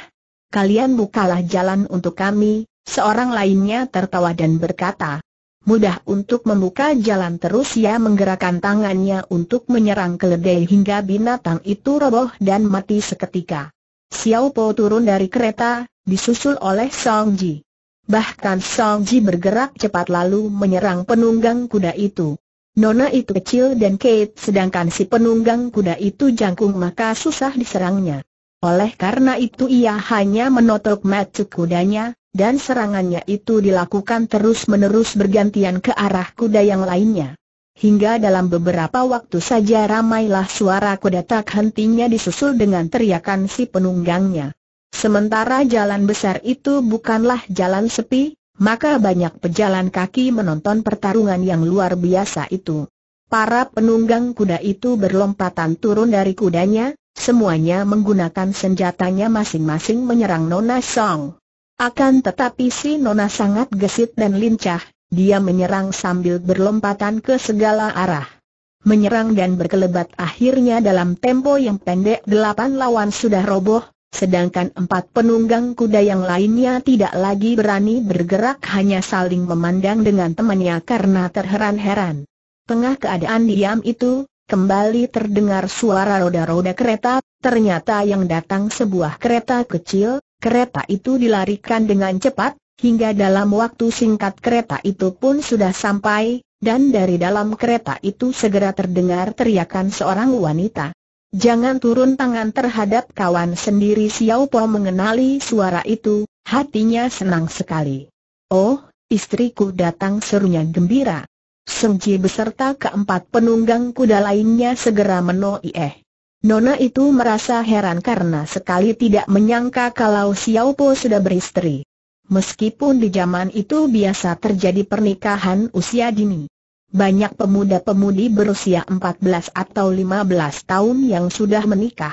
kalian bukalah jalan untuk kami, seorang lainnya tertawa dan berkata. Mudah untuk membuka jalan terus ia menggerakkan tangannya untuk menyerang keledai hingga binatang itu roboh dan mati seketika. Xiao Po turun dari kereta, disusul oleh Song Ji. Bahkan Song Ji bergerak cepat lalu menyerang penunggang kuda itu. Nona itu kecil dan Kate sedangkan si penunggang kuda itu jangkung maka susah diserangnya. Oleh karena itu ia hanya menotok mata kudanya, dan serangannya itu dilakukan terus-menerus bergantian ke arah kuda yang lainnya. Hingga dalam beberapa waktu saja ramailah suara kuda tak hentinya disusul dengan teriakan si penunggangnya. Sementara jalan besar itu bukanlah jalan sepi, maka banyak pejalan kaki menonton pertarungan yang luar biasa itu. Para penunggang kuda itu berlompatan turun dari kudanya, semuanya menggunakan senjatanya masing-masing menyerang Nona Song. Akan tetapi si Nona sangat gesit dan lincah, dia menyerang sambil berlompatan ke segala arah. Menyerang dan berkelebat akhirnya dalam tempo yang pendek delapan lawan sudah roboh, sedangkan empat penunggang kuda yang lainnya tidak lagi berani bergerak hanya saling memandang dengan temannya karena terheran-heran. Tengah keadaan diam itu, kembali terdengar suara roda-roda kereta, ternyata yang datang sebuah kereta kecil, kereta itu dilarikan dengan cepat, hingga dalam waktu singkat kereta itu pun sudah sampai, dan dari dalam kereta itu segera terdengar teriakan seorang wanita. Jangan turun tangan terhadap kawan sendiri Xiao Po mengenali suara itu, hatinya senang sekali. Oh, istriku datang serunya gembira. Sengji beserta keempat penunggang kuda lainnya segera menoi eh. Nona itu merasa heran karena sekali tidak menyangka kalau Xiao Po sudah beristri. Meskipun di zaman itu biasa terjadi pernikahan usia dini banyak pemuda-pemudi berusia 14 atau 15 tahun yang sudah menikah.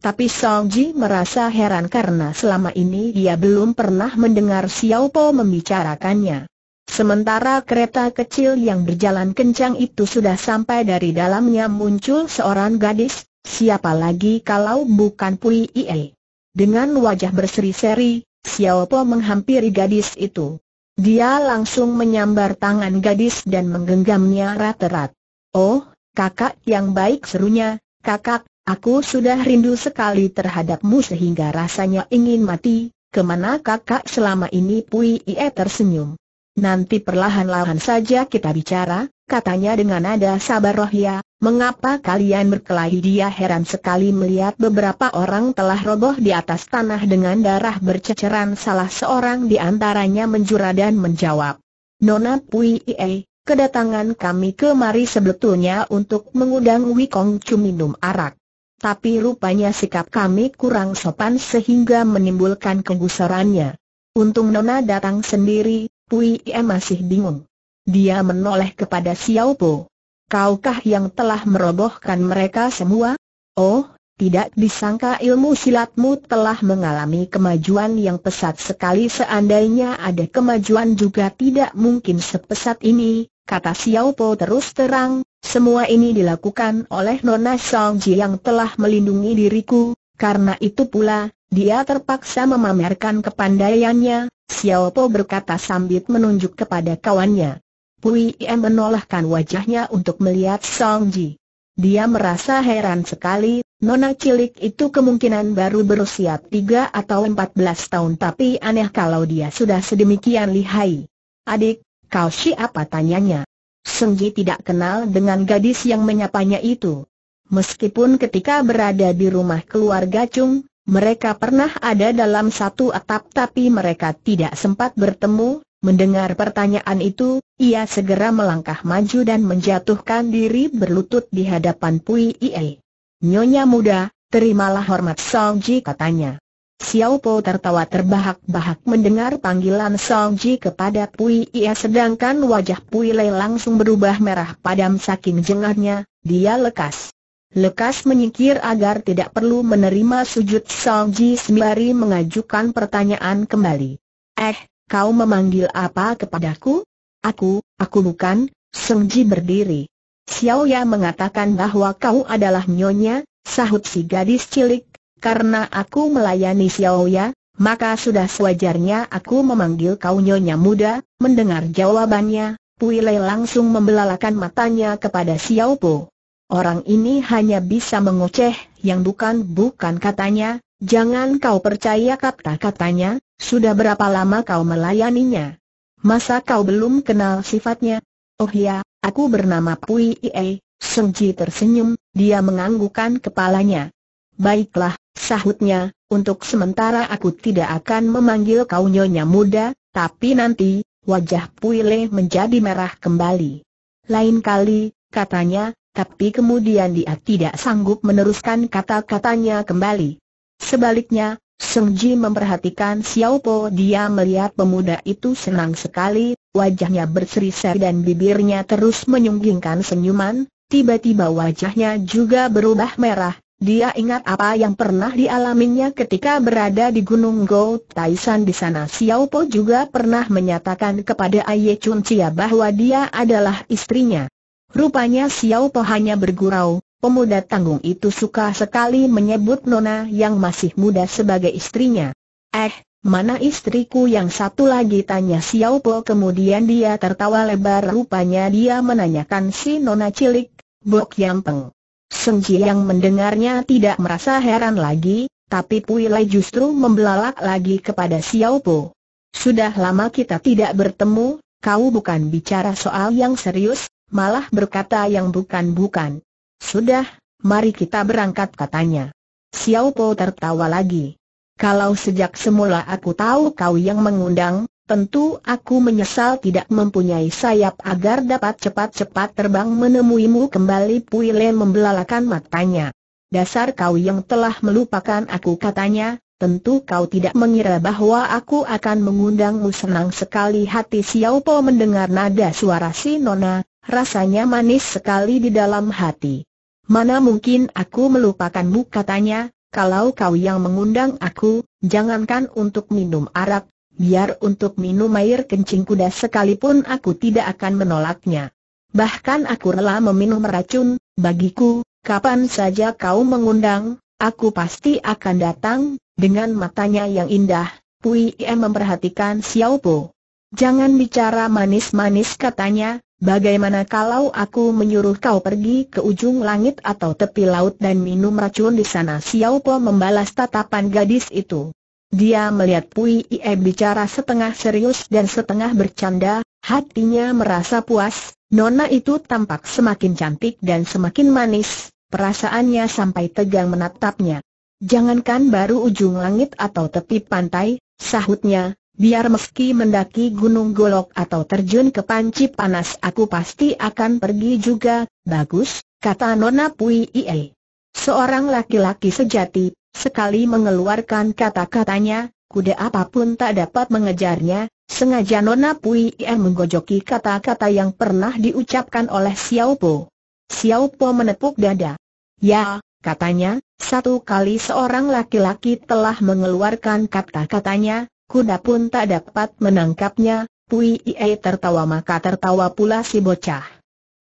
Tapi Song Ji merasa heran karena selama ini dia belum pernah mendengar Xiao Po membicarakannya. Sementara kereta kecil yang berjalan kencang itu sudah sampai dari dalamnya muncul seorang gadis, siapa lagi kalau bukan Pui Ie. Dengan wajah berseri-seri, Xiao Po menghampiri gadis itu. Dia langsung menyambar tangan gadis dan menggenggamnya rat-erat. Oh, kakak yang baik serunya, kakak, Aku sudah rindu sekali terhadapmu sehingga rasanya ingin mati, ke mana kakak selama ini Pui Ie tersenyum. Nanti perlahan-lahan saja kita bicara, katanya dengan nada sabar rohya, mengapa kalian berkelahi dia heran sekali melihat beberapa orang telah roboh di atas tanah dengan darah berceceran salah seorang di antaranya menjura dan menjawab. Nona Pui Ie, kedatangan kami kemari sebetulnya untuk mengundang Wikong Chu minum arak. Tapi rupanya sikap kami kurang sopan sehingga menimbulkan kegusarannya. Untung Nona datang sendiri, Pui Ie masih bingung. Dia menoleh kepada Xiao Po. Kaukah yang telah merobohkan mereka semua? Oh, tidak disangka ilmu silatmu telah mengalami kemajuan yang pesat sekali seandainya ada kemajuan juga tidak mungkin sepesat ini, kata Xiao Po terus terang, semua ini dilakukan oleh Nona Song Ji yang telah melindungi diriku, karena itu pula, dia terpaksa memamerkan kepandaiannya, Xiao Po berkata sambil menunjuk kepada kawannya. Pui Iem menolakkan wajahnya untuk melihat Song Ji. Dia merasa heran sekali, nona cilik itu kemungkinan baru berusia 3 atau 14 tahun tapi aneh kalau dia sudah sedemikian lihai. Adik, kau siapa tanyanya? Song Ji tidak kenal dengan gadis yang menyapanya itu. Meskipun ketika berada di rumah keluarga Chung, mereka pernah ada dalam satu atap tapi mereka tidak sempat bertemu, mendengar pertanyaan itu, ia segera melangkah maju dan menjatuhkan diri berlutut di hadapan Pui Ie. Nyonya muda, terimalah hormat Song Ji katanya. Xiao Po tertawa terbahak-bahak mendengar panggilan Song Ji kepada Pui Ie sedangkan wajah Pui Le langsung berubah merah padam saking jengahnya, dia lekas lekas menyingkir agar tidak perlu menerima sujud Song Ji sembari mengajukan pertanyaan kembali. Eh, kau memanggil apa kepadaku? Aku, aku bukan, Song Ji berdiri. Xiao Ya mengatakan bahwa kau adalah nyonya, sahut si gadis cilik, karena aku melayani Xiao Ya, maka sudah sewajarnya aku memanggil kau nyonya muda, mendengar jawabannya, Pui Lei langsung membelalakan matanya kepada Xiao Po. Orang ini hanya bisa mengoceh, yang bukan-bukan katanya, jangan kau percaya kata-katanya, sudah berapa lama kau melayaninya? Masa kau belum kenal sifatnya? Oh ya, aku bernama Pui Ie, Ji tersenyum, dia menganggukkan kepalanya. Baiklah, sahutnya, untuk sementara aku tidak akan memanggil kau nyonya muda, tapi nanti, wajah Pui Le menjadi merah kembali. Lain kali, katanya, tapi kemudian dia tidak sanggup meneruskan kata-katanya kembali. Sebaliknya, Seng Ji memperhatikan Xiao Po dia melihat pemuda itu senang sekali, wajahnya berseri-seri dan bibirnya terus menyunggingkan senyuman, tiba-tiba wajahnya juga berubah merah, dia ingat apa yang pernah dialaminya ketika berada di Gunung Go Taisan. Di sana Xiao Po juga pernah menyatakan kepada Aye Chun Chia bahwa dia adalah istrinya. Rupanya Xiao Po hanya bergurau, pemuda tanggung itu suka sekali menyebut Nona yang masih muda sebagai istrinya. Eh, mana istriku yang satu lagi tanya Xiao Po kemudian dia tertawa lebar rupanya dia menanyakan si Nona cilik, Bok Yang Peng. Seng Ji yang mendengarnya tidak merasa heran lagi, tapi Pui Lai justru membelalak lagi kepada Xiao Po. Sudah lama kita tidak bertemu, kau bukan bicara soal yang serius, malah berkata yang bukan-bukan. Sudah, mari kita berangkat katanya. Xiao Po tertawa lagi. Kalau sejak semula aku tahu kau yang mengundang, tentu aku menyesal tidak mempunyai sayap agar dapat cepat-cepat terbang menemuimu kembali Pui membelalakan matanya. Dasar kau yang telah melupakan aku katanya, tentu kau tidak mengira bahwa aku akan mengundangmu senang sekali hati Xiao Po mendengar nada suara si Nona, Rasanya manis sekali di dalam hati. Mana mungkin aku melupakanmu katanya, kalau kau yang mengundang aku, jangankan untuk minum arak, biar untuk minum air kencing kuda sekalipun aku tidak akan menolaknya. Bahkan aku rela meminum racun, bagiku, kapan saja kau mengundang, aku pasti akan datang, dengan matanya yang indah, Pui Em memperhatikan Xiao Po. Jangan bicara manis-manis katanya, bagaimana kalau aku menyuruh kau pergi ke ujung langit atau tepi laut dan minum racun di sana? Xiao Po membalas tatapan gadis itu. Dia melihat Pui Ie bicara setengah serius dan setengah bercanda, hatinya merasa puas, Nona itu tampak semakin cantik dan semakin manis, perasaannya sampai tegang menatapnya. Jangankan baru ujung langit atau tepi pantai, sahutnya, biar meski mendaki gunung golok atau terjun ke panci panas aku pasti akan pergi juga, bagus, kata Nona Pui Ie. Seorang laki-laki sejati, sekali mengeluarkan kata-katanya, kuda apa pun tak dapat mengejarnya, sengaja Nona Pui Ie menggojoki kata-kata yang pernah diucapkan oleh Xiao Po. Xiao Po menepuk dada. Ya, katanya, satu kali seorang laki-laki telah mengeluarkan kata-katanya, kuda pun tak dapat menangkapnya, Pui Ie tertawa maka tertawa pula si bocah.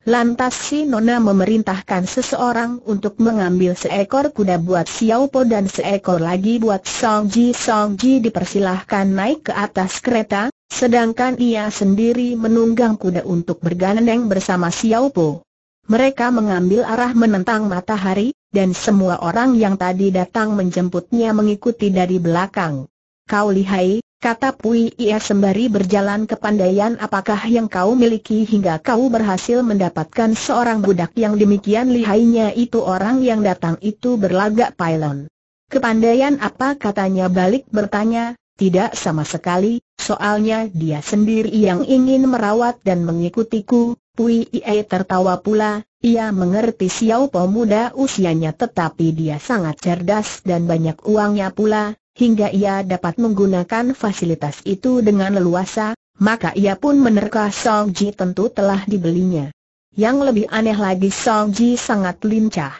Lantas si Nona memerintahkan seseorang untuk mengambil seekor kuda buat Xiao Po dan seekor lagi buat Song Ji. Song Ji dipersilahkan naik ke atas kereta, sedangkan ia sendiri menunggang kuda untuk bergandeng bersama Xiao Po. Mereka mengambil arah menentang matahari, dan semua orang yang tadi datang menjemputnya mengikuti dari belakang. Kau lihai, kata Pui Ia sembari berjalan kepandaian apakah yang kau miliki hingga kau berhasil mendapatkan seorang budak yang demikian lihainya itu orang yang datang itu berlagak pailon. Kepandaian apa katanya balik bertanya, tidak sama sekali, soalnya dia sendiri yang ingin merawat dan mengikutiku, Pui Ie tertawa pula, ia mengerti Xiao Po muda usianya tetapi dia sangat cerdas dan banyak uangnya pula, hingga ia dapat menggunakan fasilitas itu dengan leluasa, maka ia pun menerka Song Ji tentu telah dibelinya. Yang lebih aneh lagi Song Ji sangat lincah.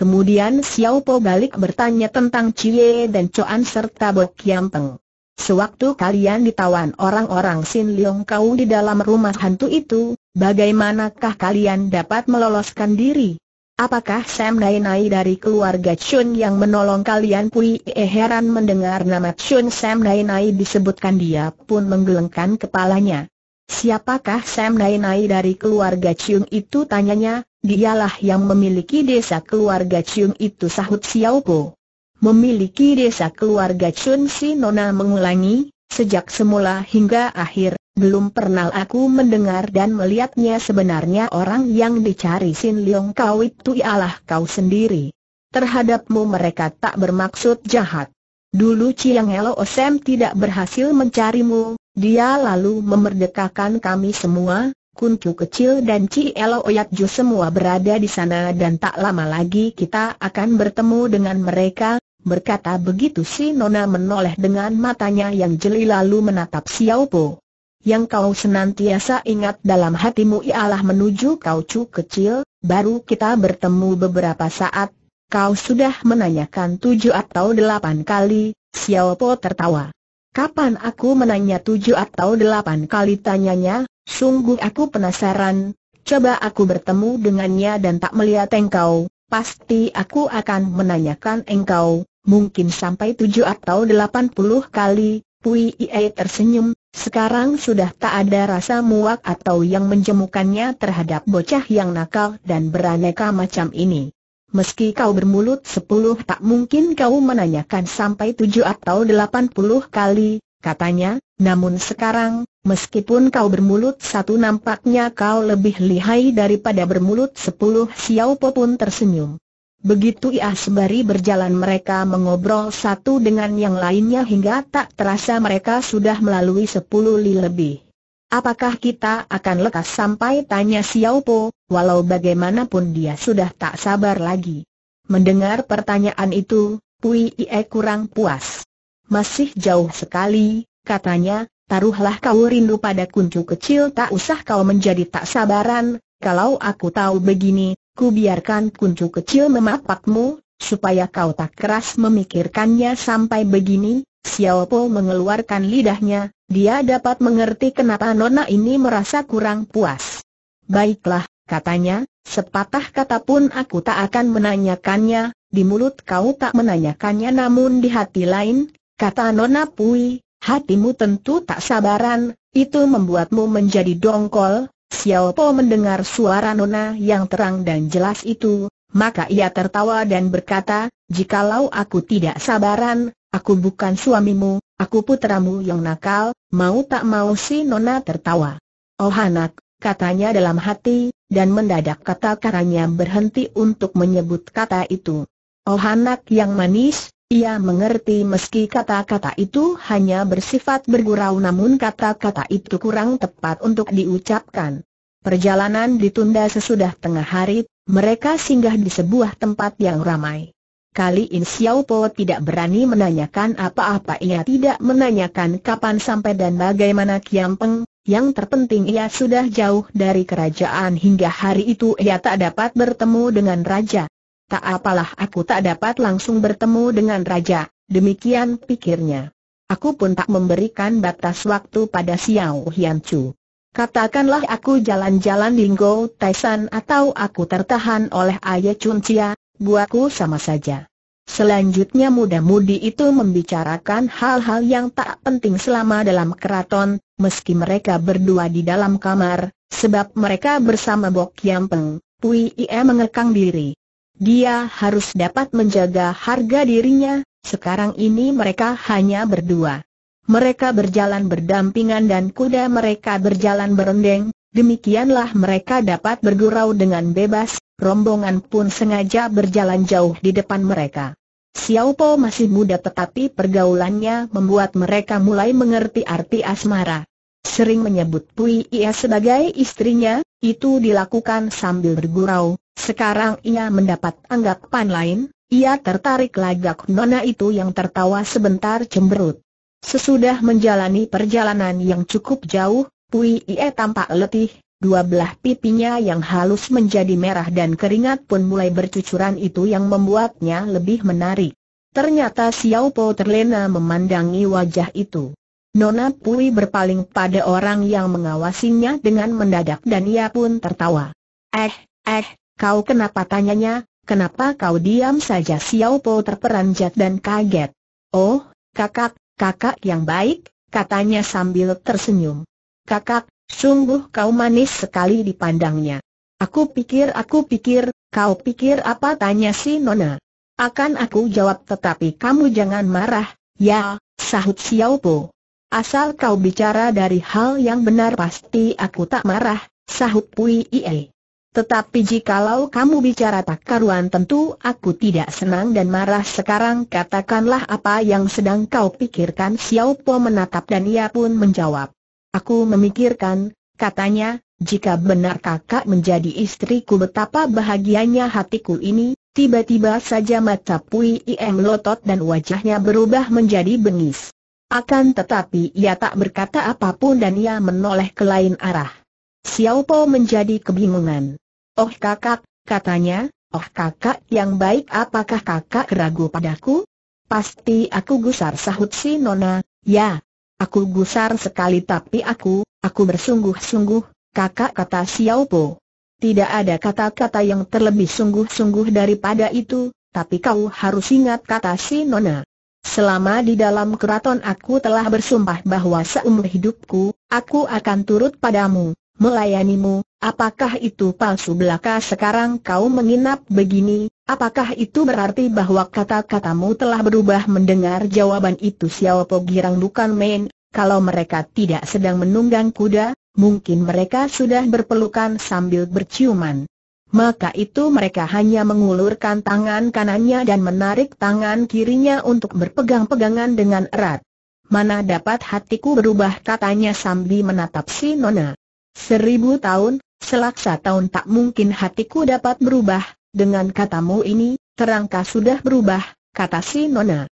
Kemudian Xiao Po balik bertanya tentang Cie dan Choan serta Bok Kiam Peng. Sewaktu kalian ditawan orang-orang Sin Leong Kau di dalam rumah hantu itu, bagaimanakah kalian dapat meloloskan diri? Apakah Sam Nai Nai dari keluarga Chun yang menolong kalian? Pui E heran mendengar nama Chun. Sam Nai Nai disebutkan dia pun menggelengkan kepalanya. Siapakah Sam Nai Nai dari keluarga Chun itu? Tanyanya, dialah yang memiliki desa keluarga Chun itu sahut Xiao Po. Memiliki desa keluarga Chun Si Nona mengulangi, sejak semula hingga akhir, belum pernah aku mendengar dan melihatnya sebenarnya orang yang dicari Sin Leong kau itu ialah kau sendiri. Terhadapmu mereka tak bermaksud jahat. Dulu Chiang Elo Osem tidak berhasil mencarimu, dia lalu memerdekakan kami semua, Kuncu kecil dan Ci Elo Oyat Ju semua berada di sana dan tak lama lagi kita akan bertemu dengan mereka, Berkata begitu si Nona menoleh dengan matanya yang jeli lalu menatap Xiao Po. Yang kau senantiasa ingat dalam hatimu ialah menuju kau cu kecil, baru kita bertemu beberapa saat, kau sudah menanyakan tujuh atau delapan kali, Xiao Po tertawa. Kapan aku menanya tujuh atau delapan kali tanyanya, sungguh aku penasaran, coba aku bertemu dengannya dan tak melihat engkau, pasti aku akan menanyakan engkau, mungkin sampai tujuh atau delapan puluh kali, Pui Ie tersenyum, sekarang sudah tak ada rasa muak atau yang menjemukannya terhadap bocah yang nakal dan beraneka macam ini. Meski kau bermulut sepuluh tak mungkin kau menanyakan sampai tujuh atau delapan puluh kali, katanya, namun sekarang, meskipun kau bermulut satu nampaknya kau lebih lihai daripada bermulut sepuluh Xiao Po pun tersenyum. Begitu ia sembari berjalan mereka mengobrol satu dengan yang lainnya hingga tak terasa mereka sudah melalui sepuluh li lebih. Apakah kita akan lekas sampai tanya Xiao Po, walau bagaimanapun dia sudah tak sabar lagi. Mendengar pertanyaan itu, Pui Ie kurang puas. Masih jauh sekali, katanya, taruhlah kau rindu pada kuncu kecil tak usah kau menjadi tak sabaran, kalau aku tahu begini, ku biarkan kuncu kecil memapakmu, supaya kau tak keras memikirkannya sampai begini, Xiao Po mengeluarkan lidahnya, dia dapat mengerti kenapa nona ini merasa kurang puas. Baiklah, katanya, sepatah kata pun aku tak akan menanyakannya, di mulut kau tak menanyakannya namun di hati lain, kata nona Pui, hatimu tentu tak sabaran, itu membuatmu menjadi dongkol, Xiao Po mendengar suara Nona yang terang dan jelas itu, maka ia tertawa dan berkata, jikalau aku tidak sabaran, aku bukan suamimu, aku putramu yang nakal, mau tak mau si Nona tertawa. Oh anak, katanya dalam hati, dan mendadak kata karanya berhenti untuk menyebut kata itu. Oh anak yang manis, ia mengerti meski kata-kata itu hanya bersifat bergurau namun kata-kata itu kurang tepat untuk diucapkan. Perjalanan ditunda sesudah tengah hari, mereka singgah di sebuah tempat yang ramai. Kali ini Xiao Po tidak berani menanyakan apa-apa ia tidak menanyakan kapan sampai dan bagaimana Kiam Peng, yang terpenting ia sudah jauh dari kerajaan hingga hari itu ia tak dapat bertemu dengan Raja. Tak apalah aku tak dapat langsung bertemu dengan raja, demikian pikirnya. Aku pun tak memberikan batas waktu pada Xiao Hian Chu. Katakanlah aku jalan-jalan di Ngo Taisan atau aku tertahan oleh Ayah Chun Chia, buatku sama saja. Selanjutnya muda-mudi itu membicarakan hal-hal yang tak penting selama dalam keraton, meski mereka berdua di dalam kamar, sebab mereka bersama Bok Kiam Peng, Pui Ie mengekang diri. Dia harus dapat menjaga harga dirinya, sekarang ini mereka hanya berdua. Mereka berjalan berdampingan dan kuda mereka berjalan berendeng, demikianlah mereka dapat bergurau dengan bebas, rombongan pun sengaja berjalan jauh di depan mereka. Xiao Po masih muda tetapi pergaulannya membuat mereka mulai mengerti arti asmara. Sering menyebut Pui Ia sebagai istrinya, itu dilakukan sambil bergurau, sekarang ia mendapat anggapan lain, ia tertarik lagak nona itu yang tertawa sebentar cemberut. Sesudah menjalani perjalanan yang cukup jauh, Pui Ie tampak letih, dua belah pipinya yang halus menjadi merah dan keringat pun mulai bercucuran itu yang membuatnya lebih menarik. Ternyata Xiao Po terlena memandangi wajah itu. Nona Pui berpaling pada orang yang mengawasinya dengan mendadak dan ia pun tertawa. Eh, eh, Kau kenapa tanyanya, kenapa kau diam saja Xiao Po terperanjat dan kaget. Oh, kakak, kakak yang baik, katanya sambil tersenyum. Kakak, sungguh kau manis sekali dipandangnya. Aku pikir, aku pikir, kau pikir apa tanya si Nona. Akan aku jawab tetapi kamu jangan marah, ya, sahut Xiao Po. Asal kau bicara dari hal yang benar pasti aku tak marah, sahut Pui Ie. Tetapi jikalau kamu bicara tak karuan tentu aku tidak senang dan marah sekarang katakanlah apa yang sedang kau pikirkan Xiao Po menatap dan ia pun menjawab. Aku memikirkan, katanya, jika benar kakak menjadi istriku betapa bahagianya hatiku ini, tiba-tiba saja mata Pui Iem melotot dan wajahnya berubah menjadi bengis. Akan tetapi ia tak berkata apa pun dan ia menoleh ke lain arah. Xiao Po menjadi kebingungan. Oh kakak, katanya, oh kakak yang baik apakah kakak ragu padaku? Pasti aku gusar sahut si Nona, ya. Aku gusar sekali tapi aku, aku bersungguh-sungguh, kakak kata Xiao Po. Tidak ada kata-kata yang terlebih sungguh-sungguh daripada itu, tapi kau harus ingat kata si Nona. Selama di dalam keraton aku telah bersumpah bahwa seumur hidupku, aku akan turut padamu, melayanimu, apakah itu palsu belaka sekarang kau menginap begini, apakah itu berarti bahwa kata-katamu telah berubah mendengar jawaban itu Xiao Po girang bukan main, kalau mereka tidak sedang menunggang kuda, mungkin mereka sudah berpelukan sambil berciuman. Maka itu mereka hanya mengulurkan tangan kanannya dan menarik tangan kirinya untuk berpegang-pegangan dengan erat. Mana dapat hatiku berubah katanya sambil menatap si Nona. Seribu tahun, selaksa tahun tak mungkin hatiku dapat berubah, dengan katamu ini, terangka sudah berubah, kata si Nona.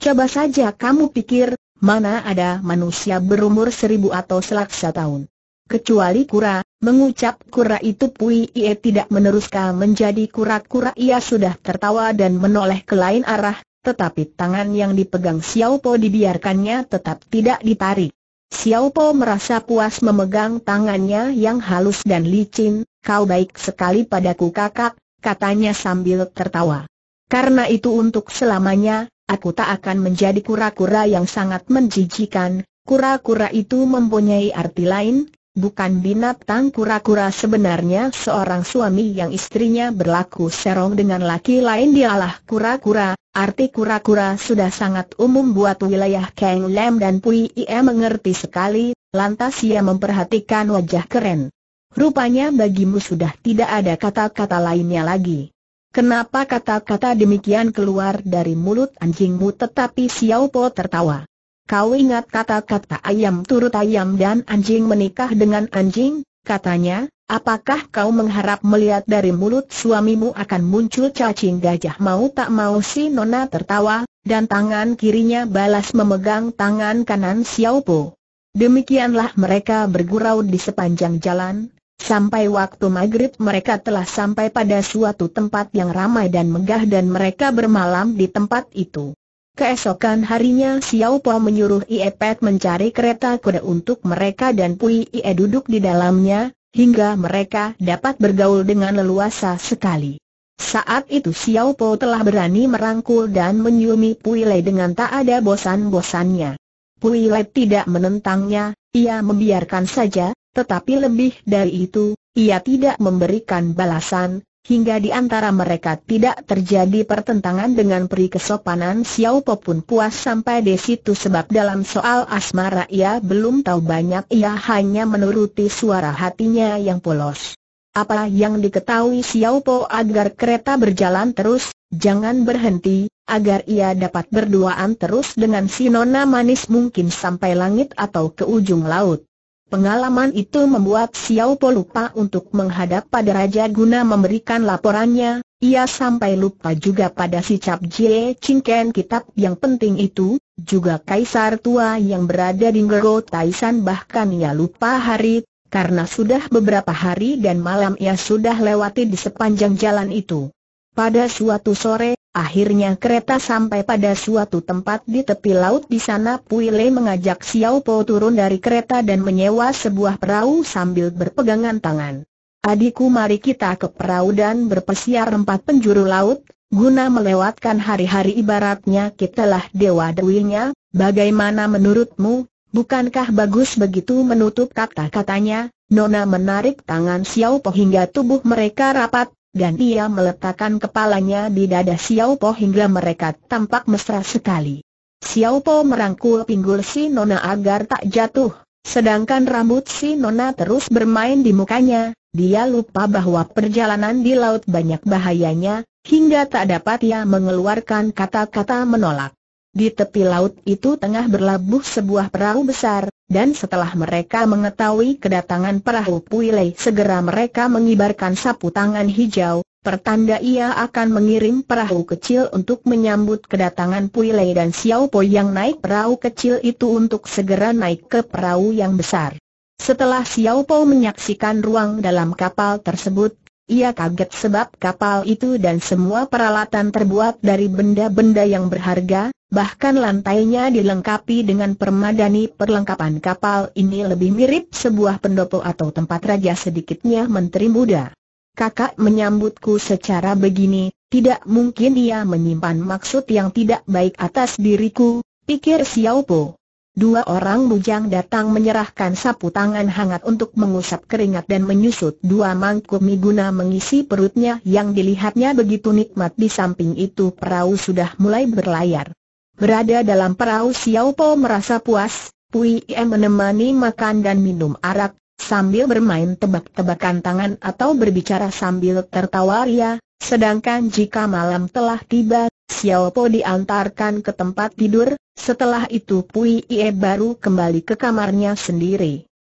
Coba saja kamu pikir, mana ada manusia berumur seribu atau selaksa tahun. Kecuali kura, mengucap kura itu Pui Ie tidak meneruskan menjadi kura-kura ia sudah tertawa dan menoleh ke lain arah, tetapi tangan yang dipegang Xiao Po dibiarkannya tetap tidak ditarik. Xiao Po merasa puas memegang tangannya yang halus dan licin, kau baik sekali padaku kakak, katanya sambil tertawa. Karena itu untuk selamanya, aku tak akan menjadi kura-kura yang sangat menjijikan, kura-kura itu mempunyai arti lain, bukan binatang kura-kura sebenarnya seorang suami yang istrinya berlaku serong dengan laki lain dialah kura-kura, arti kura-kura sudah sangat umum buat wilayah Kang Lam dan Pui Ie mengerti sekali, lantas ia memperhatikan wajah keren. Rupanya bagimu sudah tidak ada kata-kata lainnya lagi. Kenapa kata-kata demikian keluar dari mulut anjingmu tetapi Xiao Po tertawa. Kau ingat kata-kata ayam turut ayam dan anjing menikah dengan anjing, katanya, apakah kau mengharap melihat dari mulut suamimu akan muncul cacing gajah mau tak mau si Nona tertawa, dan tangan kirinya balas memegang tangan kanan Xiao Po. Demikianlah mereka bergurau di sepanjang jalan, Sampai waktu maghrib mereka telah sampai pada suatu tempat yang ramai dan megah dan mereka bermalam di tempat itu. Keesokan harinya Xiao Po menyuruh Ie Pet mencari kereta kuda untuk mereka dan Pui Ie duduk di dalamnya, hingga mereka dapat bergaul dengan leluasa sekali. Saat itu Xiao Po telah berani merangkul dan menyumi Pui Lei dengan tak ada bosan-bosannya. Pui Lei tidak menentangnya, ia membiarkan saja, tetapi lebih dari itu, ia tidak memberikan balasan, hingga di antara mereka tidak terjadi pertentangan dengan peri kesopanan Xiao Po pun puas sampai di situ sebab dalam soal asmara ia belum tahu banyak ia hanya menuruti suara hatinya yang polos. Apa yang diketahui Xiao Po agar kereta berjalan terus, jangan berhenti, agar ia dapat berduaan terus dengan si nona manis mungkin sampai langit atau ke ujung laut. Pengalaman itu membuat Xiao Po lupa untuk menghadap pada Raja guna memberikan laporannya, ia sampai lupa juga pada si Cap Jie Chingken kitab yang penting itu, juga Kaisar tua yang berada di Ngero Taisan bahkan ia lupa hari, karena sudah beberapa hari dan malam ia sudah lewati di sepanjang jalan itu. Pada suatu sore, Akhirnya kereta sampai pada suatu tempat di tepi laut di sana Pui Le mengajak Xiao Po turun dari kereta dan menyewa sebuah perahu sambil berpegangan tangan. Adikku mari kita ke perahu dan berpesiar empat penjuru laut, guna melewatkan hari-hari ibaratnya kitalah dewa dewinya, bagaimana menurutmu, bukankah bagus begitu? menutup kata-katanya, Nona menarik tangan Xiao Po hingga tubuh mereka rapat, dan ia meletakkan kepalanya di dada Xiao Po hingga mereka tampak mesra sekali. Xiao Po merangkul pinggul si Nona agar tak jatuh, sedangkan rambut si Nona terus bermain di mukanya, dia lupa bahwa perjalanan di laut banyak bahayanya, hingga tak dapat ia mengeluarkan kata-kata menolak. Di tepi laut itu tengah berlabuh sebuah perahu besar, dan setelah mereka mengetahui kedatangan perahu Puilei segera mereka mengibarkan sapu tangan hijau, pertanda ia akan mengirim perahu kecil untuk menyambut kedatangan Puilei dan Xiao Po yang naik perahu kecil itu untuk segera naik ke perahu yang besar. Setelah Xiao Po menyaksikan ruang dalam kapal tersebut, ia kaget sebab kapal itu dan semua peralatan terbuat dari benda-benda yang berharga, bahkan lantainya dilengkapi dengan permadani perlengkapan kapal ini lebih mirip sebuah pendopo atau tempat raja sedikitnya menteri muda. Kakak menyambutku secara begini, tidak mungkin ia menyimpan maksud yang tidak baik atas diriku, pikir Xiao Po. Dua orang bujang datang menyerahkan sapu tangan hangat untuk mengusap keringat dan menyusut. Dua mangkuk mie guna mengisi perutnya yang dilihatnya begitu nikmat di samping itu perahu sudah mulai berlayar. Berada dalam perahu Xiao Po merasa puas, Pui Ie menemani makan dan minum arak, sambil bermain tebak-tebakan tangan atau berbicara sambil tertawa ria, sedangkan jika malam telah tiba, Xiao Po diantarkan ke tempat tidur, setelah itu Pui Ie baru kembali ke kamarnya sendiri.